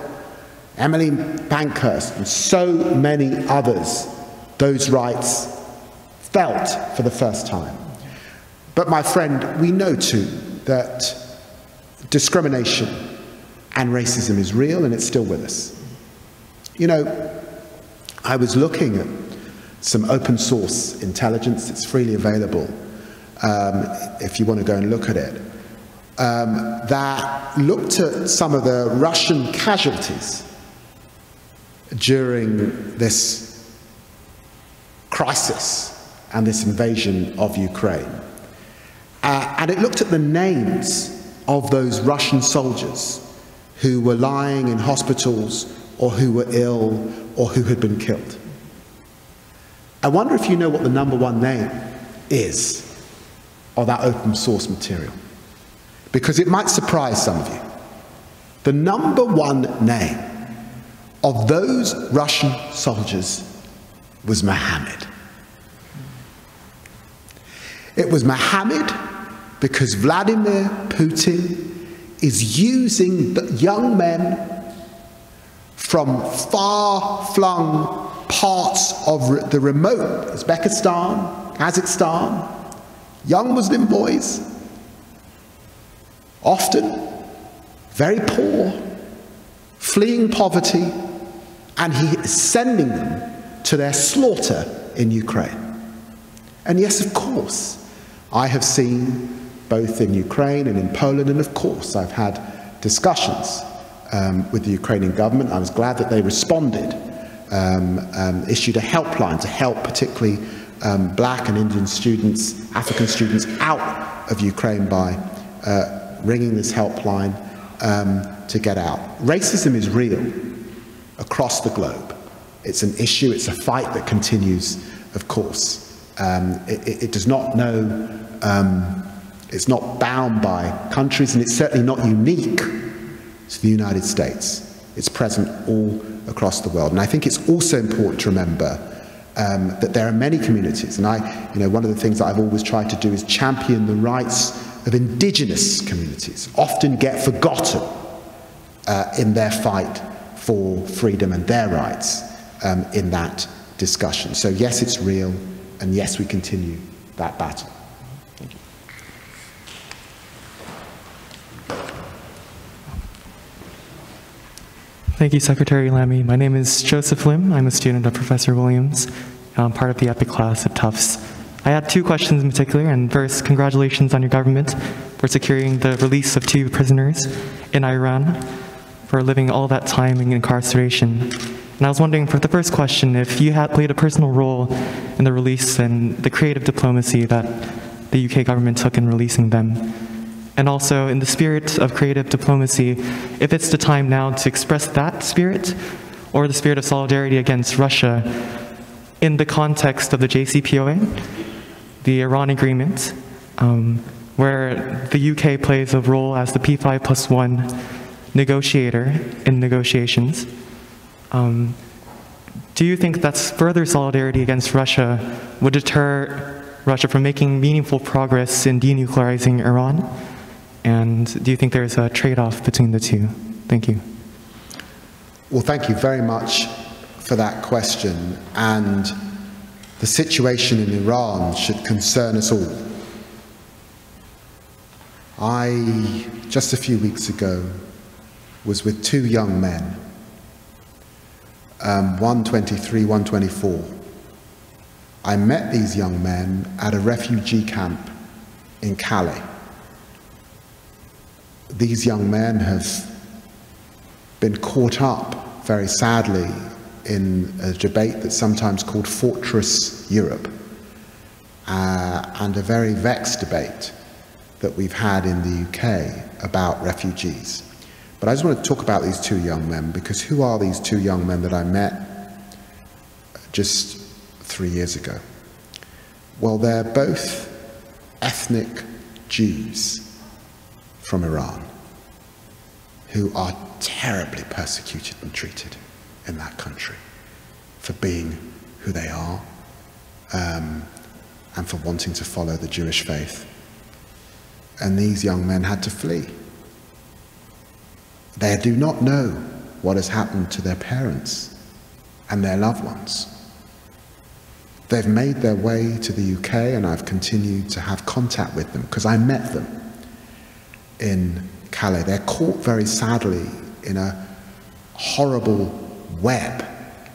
Emmeline Pankhurst, and so many others, those rights felt for the first time. But my friend, we know too that discrimination and racism is real and it's still with us. You know, I was looking at some open source intelligence, it's freely available um, if you want to go and look at it, um, that looked at some of the Russian casualties during this crisis and this invasion of Ukraine. Uh, and it looked at the names of those Russian soldiers who were lying in hospitals or who were ill or who had been killed. I wonder if you know what the number one name is of that open source material. Because it might surprise some of you. The number one name of those Russian soldiers was Mohammed. It was Mohammed because Vladimir Putin is using young men from far flung parts of the remote Uzbekistan, Kazakhstan, young Muslim boys, often very poor, fleeing poverty, and he is sending them to their slaughter in Ukraine. And yes, of course, I have seen both in Ukraine and in Poland, and of course, I've had discussions um, with the Ukrainian government. I was glad that they responded, um, um, issued a helpline to help particularly um, black and Indian students, African students out of Ukraine by uh, ringing this helpline um, to get out. Racism is real across the globe. It's an issue, it's a fight that continues, of course. Um, it, it, does not know, um, it's not bound by countries, and it's certainly not unique to the United States. It's present all across the world. And I think it's also important to remember um, that there are many communities, and I, you know, one of the things that I've always tried to do is champion the rights of indigenous communities, often get forgotten uh, in their fight for freedom and their rights um, in that discussion. So, yes, it's real, and yes, we continue that battle. Thank you. Thank you, Secretary Lammy. My name is Joseph Lim. I'm a student of Professor Williams, I'm part of the EPIIC class at Tufts. I had two questions in particular, and first, congratulations on your government for securing the release of two prisoners in Iran for living all that time in incarceration. And I was wondering, for the first question, if you had played a personal role in the release and the creative diplomacy that the UK government took in releasing them. And also, in the spirit of creative diplomacy, if it's the time now to express that spirit or the spirit of solidarity against Russia in the context of the JCPOA, the Iran agreement, um, where the UK plays a role as the P5 plus one negotiator in negotiations. Um, do you think that further solidarity against Russia would deter Russia from making meaningful progress in denuclearizing Iran? And do you think there's a trade off between the two? Thank you. Well, thank you very much for that question. And the situation in Iran should concern us all. I, just a few weeks ago, was with two young men, um, 123, 124. I met these young men at a refugee camp in Calais. These young men have been caught up, very sadly, in a debate that's sometimes called Fortress Europe, uh, and a very vexed debate that we've had in the UK about refugees. But I just want to talk about these two young men because who are these two young men that I met just three years ago? Well, they're both ethnic Jews from Iran who are terribly persecuted and treated in that country for being who they are um, and for wanting to follow the Jewish faith. And these young men had to flee. They do not know what has happened to their parents and their loved ones. They've made their way to the UK, and I've continued to have contact with them because I met them in Calais. They're caught very sadly in a horrible web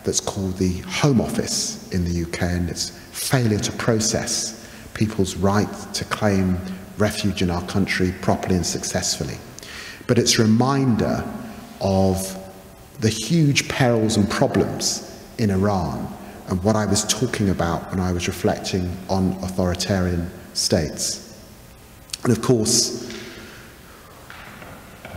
that's called the Home Office in the UK, and its failure to process people's right to claim refuge in our country properly and successfully but it's a reminder of the huge perils and problems in Iran and what I was talking about when I was reflecting on authoritarian states. And of course,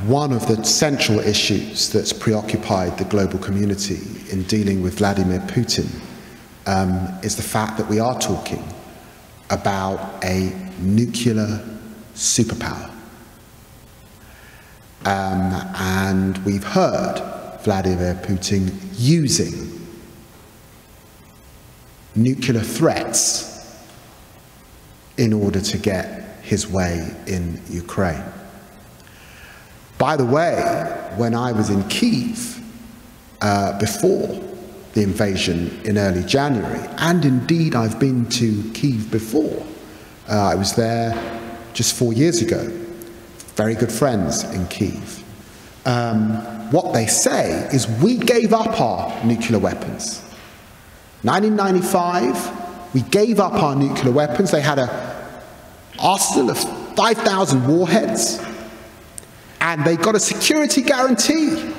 one of the central issues that's preoccupied the global community in dealing with Vladimir Putin um, is the fact that we are talking about a nuclear superpower. Um, and we've heard Vladimir Putin using nuclear threats in order to get his way in Ukraine. By the way, when I was in Kiev uh, before the invasion in early January, and indeed I've been to Kiev before, uh, I was there just four years ago, very good friends in Kiev. Um, what they say is we gave up our nuclear weapons. 1995, we gave up our nuclear weapons. They had an arsenal of 5,000 warheads and they got a security guarantee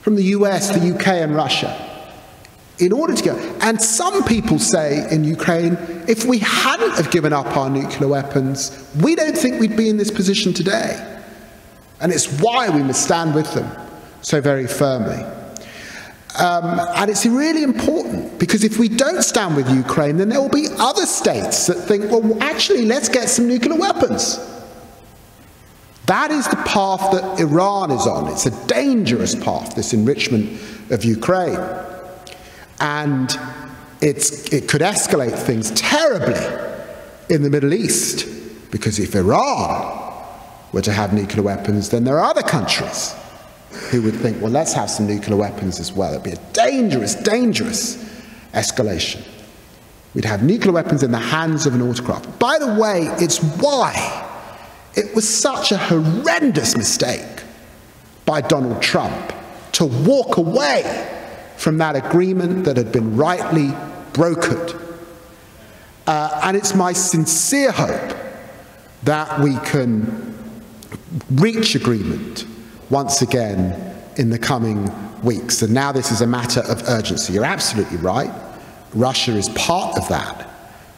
from the US, the UK, and Russia in order to go. And some people say in Ukraine, if we hadn't have given up our nuclear weapons, we don't think we'd be in this position today. And it's why we must stand with them so very firmly. Um, and it's really important because if we don't stand with Ukraine, then there will be other states that think, well, actually, let's get some nuclear weapons. That is the path that Iran is on. It's a dangerous path, this enrichment of Ukraine. And it could escalate things terribly in the Middle East, because if Iran were to have nuclear weapons, then there are other countries who would think, well, let's have some nuclear weapons as well. It'd be a dangerous, dangerous escalation. We'd have nuclear weapons in the hands of an autocrat. By the way, it's why it was such a horrendous mistake by Donald Trump to walk away from that agreement that had been rightly brokered. Uh, and it's my sincere hope that we can reach agreement once again in the coming weeks. And now this is a matter of urgency. You're absolutely right. Russia is part of that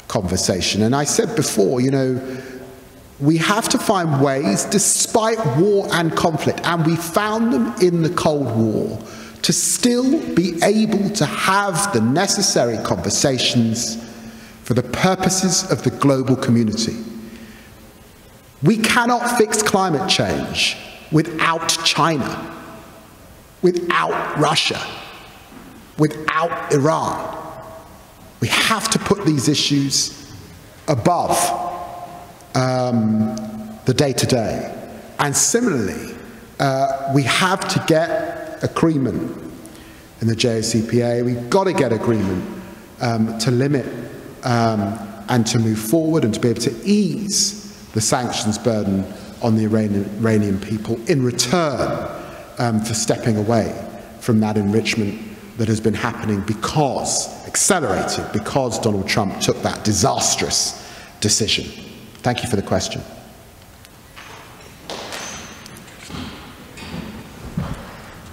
conversation. And I said before, you know, we have to find ways, despite war and conflict, and we found them in the Cold War, to still be able to have the necessary conversations for the purposes of the global community. We cannot fix climate change without China, without Russia, without Iran. We have to put these issues above um, the day to day. And similarly, uh, we have to get agreement in the JCPOA. We've got to get agreement um, to limit um, and to move forward and to be able to ease the sanctions burden on the Iranian, Iranian people in return um, for stepping away from that enrichment that has been happening because, accelerated, because Donald Trump took that disastrous decision. Thank you for the question.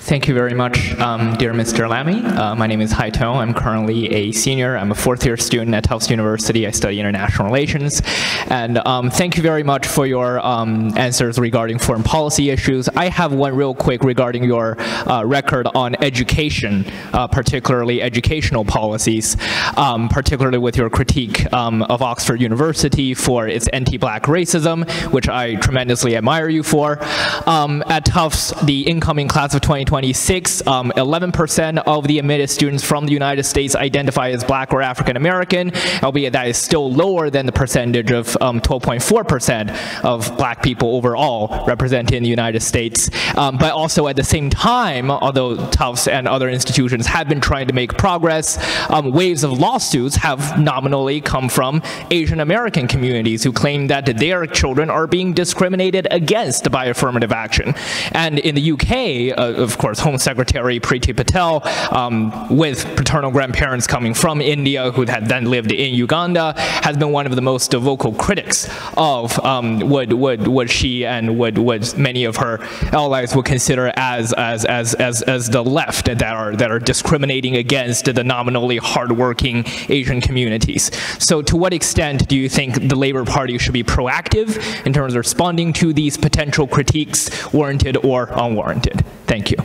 Thank you very much, um, dear Mr. Lammy. Uh, my name is Haito. I'm currently a senior. I'm a fourth year student at Tufts University. I study international relations. And um, thank you very much for your um, answers regarding foreign policy issues. I have one real quick regarding your uh, record on education, uh, particularly educational policies, um, particularly with your critique um, of Oxford University for its anti-black racism, which I tremendously admire you for. Um, at Tufts, the incoming class of 2020 2026, 11% um, of the admitted students from the United States identify as black or African American, albeit that is still lower than the percentage of 12.4% um, of black people overall represented in the United States. Um, but also at the same time, although Tufts and other institutions have been trying to make progress, um, waves of lawsuits have nominally come from Asian American communities who claim that their children are being discriminated against by affirmative action. And in the UK, uh, of course, course, Home Secretary Priti Patel, um, with paternal grandparents coming from India who had then lived in Uganda, has been one of the most vocal critics of um, what, what, what she and what, what many of her allies would consider as, as, as, as, as the left that are, that are discriminating against the nominally hardworking Asian communities. So to what extent do you think the Labour Party should be proactive in terms of responding to these potential critiques, warranted or unwarranted? Thank you.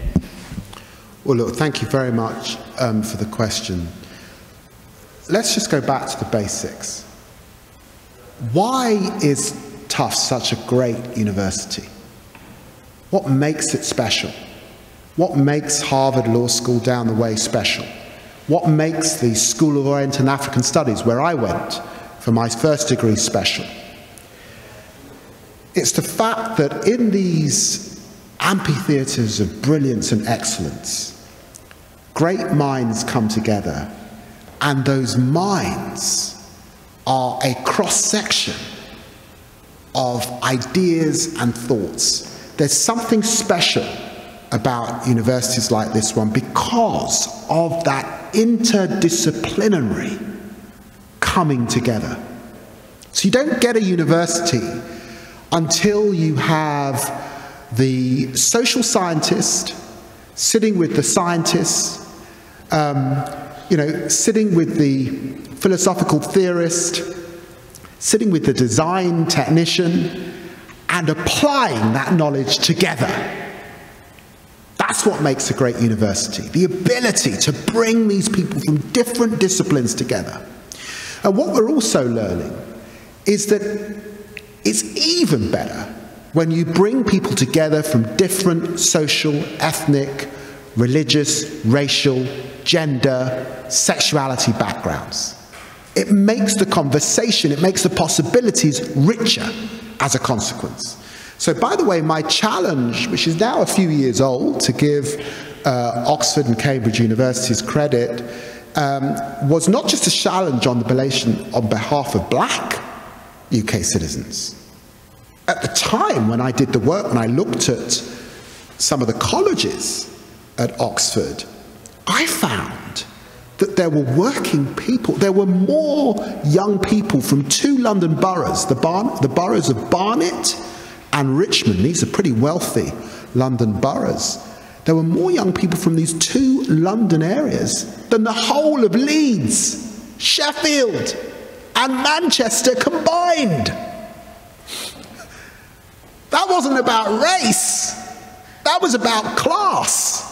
Well, look, thank you very much um, for the question. Let's just go back to the basics. Why is Tufts such a great university? What makes it special? What makes Harvard Law School down the way special? What makes the School of Orient and African Studies, where I went for my first degree, special? It's the fact that in these amphitheatres of brilliance and excellence, great minds come together, and those minds are a cross section of ideas and thoughts. There's something special about universities like this one because of that interdisciplinary coming together. So you don't get a university until you have the social scientist sitting with the scientist, um, you know, sitting with the philosophical theorist, sitting with the design technician, and applying that knowledge together. That's what makes a great university the ability to bring these people from different disciplines together. And what we're also learning is that it's even better when you bring people together from different social, ethnic, religious, racial, gender, sexuality backgrounds. It makes the conversation, it makes the possibilities richer as a consequence. So, by the way, my challenge, which is now a few years old, to give uh, Oxford and Cambridge universities credit, um, was not just a challenge on the relation on behalf of black UK citizens. At the time when I did the work, when I looked at some of the colleges at Oxford, I found that there were working people. There were more young people from two London boroughs, the, bar- the boroughs of Barnet and Richmond. These are pretty wealthy London boroughs. There were more young people from these two London areas than the whole of Leeds, Sheffield, and Manchester combined. That wasn't about race, that was about class.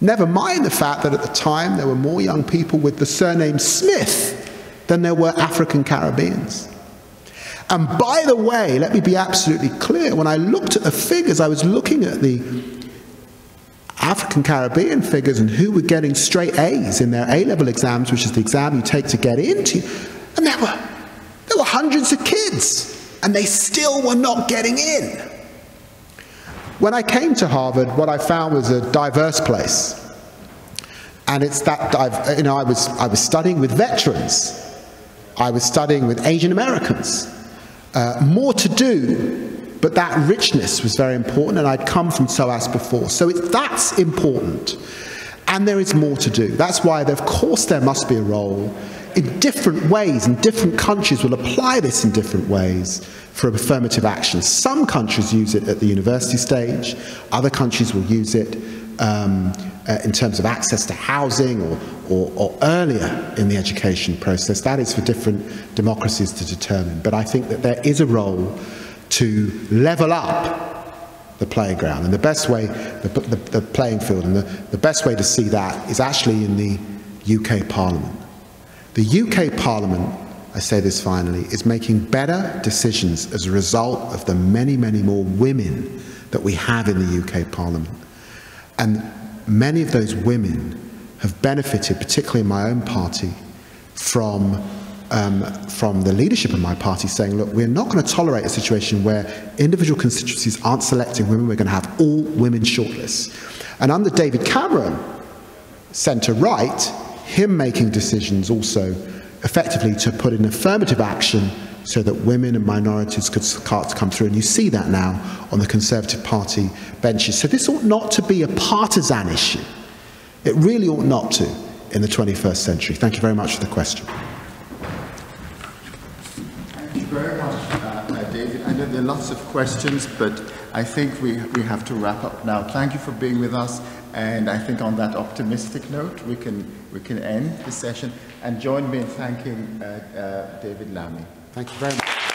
Never mind the fact that at the time there were more young people with the surname Smith than there were African Caribbeans. And by the way, let me be absolutely clear when I looked at the figures, I was looking at the African Caribbean figures and who were getting straight A's in their A level exams, which is the exam you take to get into. And there were, there were hundreds of kids, and they still were not getting in. When I came to Harvard, what I found was a diverse place. And it's that, I've, you know, I was, I was studying with veterans. I was studying with Asian Americans. Uh, more to do but that richness was very important, and I'd come from SOAS before. So it, that's important. And there is more to do. That's why, of course, there must be a role in different ways, and different countries will apply this in different ways for affirmative action. Some countries use it at the university stage, other countries will use it um, uh, in terms of access to housing or, or, or, earlier in the education process. That is for different democracies to determine. But I think that there is a role to level up the playground. And the best way, the, the, the playing field, and the, the best way to see that is actually in the UK Parliament. The UK Parliament, I say this finally, is making better decisions as a result of the many, many more women that we have in the UK Parliament. And many of those women have benefited, particularly in my own party, from um, from the leadership of my party saying, look, we're not going to tolerate a situation where individual constituencies aren't selecting women. We're going to have all women shortlists. And under David Cameron, centre right, him making decisions also effectively to put in affirmative action so that women and minorities could start to come through. And you see that now on the Conservative Party benches. So this ought not to be a partisan issue. It really ought not to in the 21st century. Thank you very much for the question. Thank you very much, uh, uh, David. I know there are lots of questions, but I think we, we have to wrap up now. Thank you for being with us, and I think on that optimistic note, we can, we can end the session. And join me in thanking uh, uh, David Lammy. Thank you very much.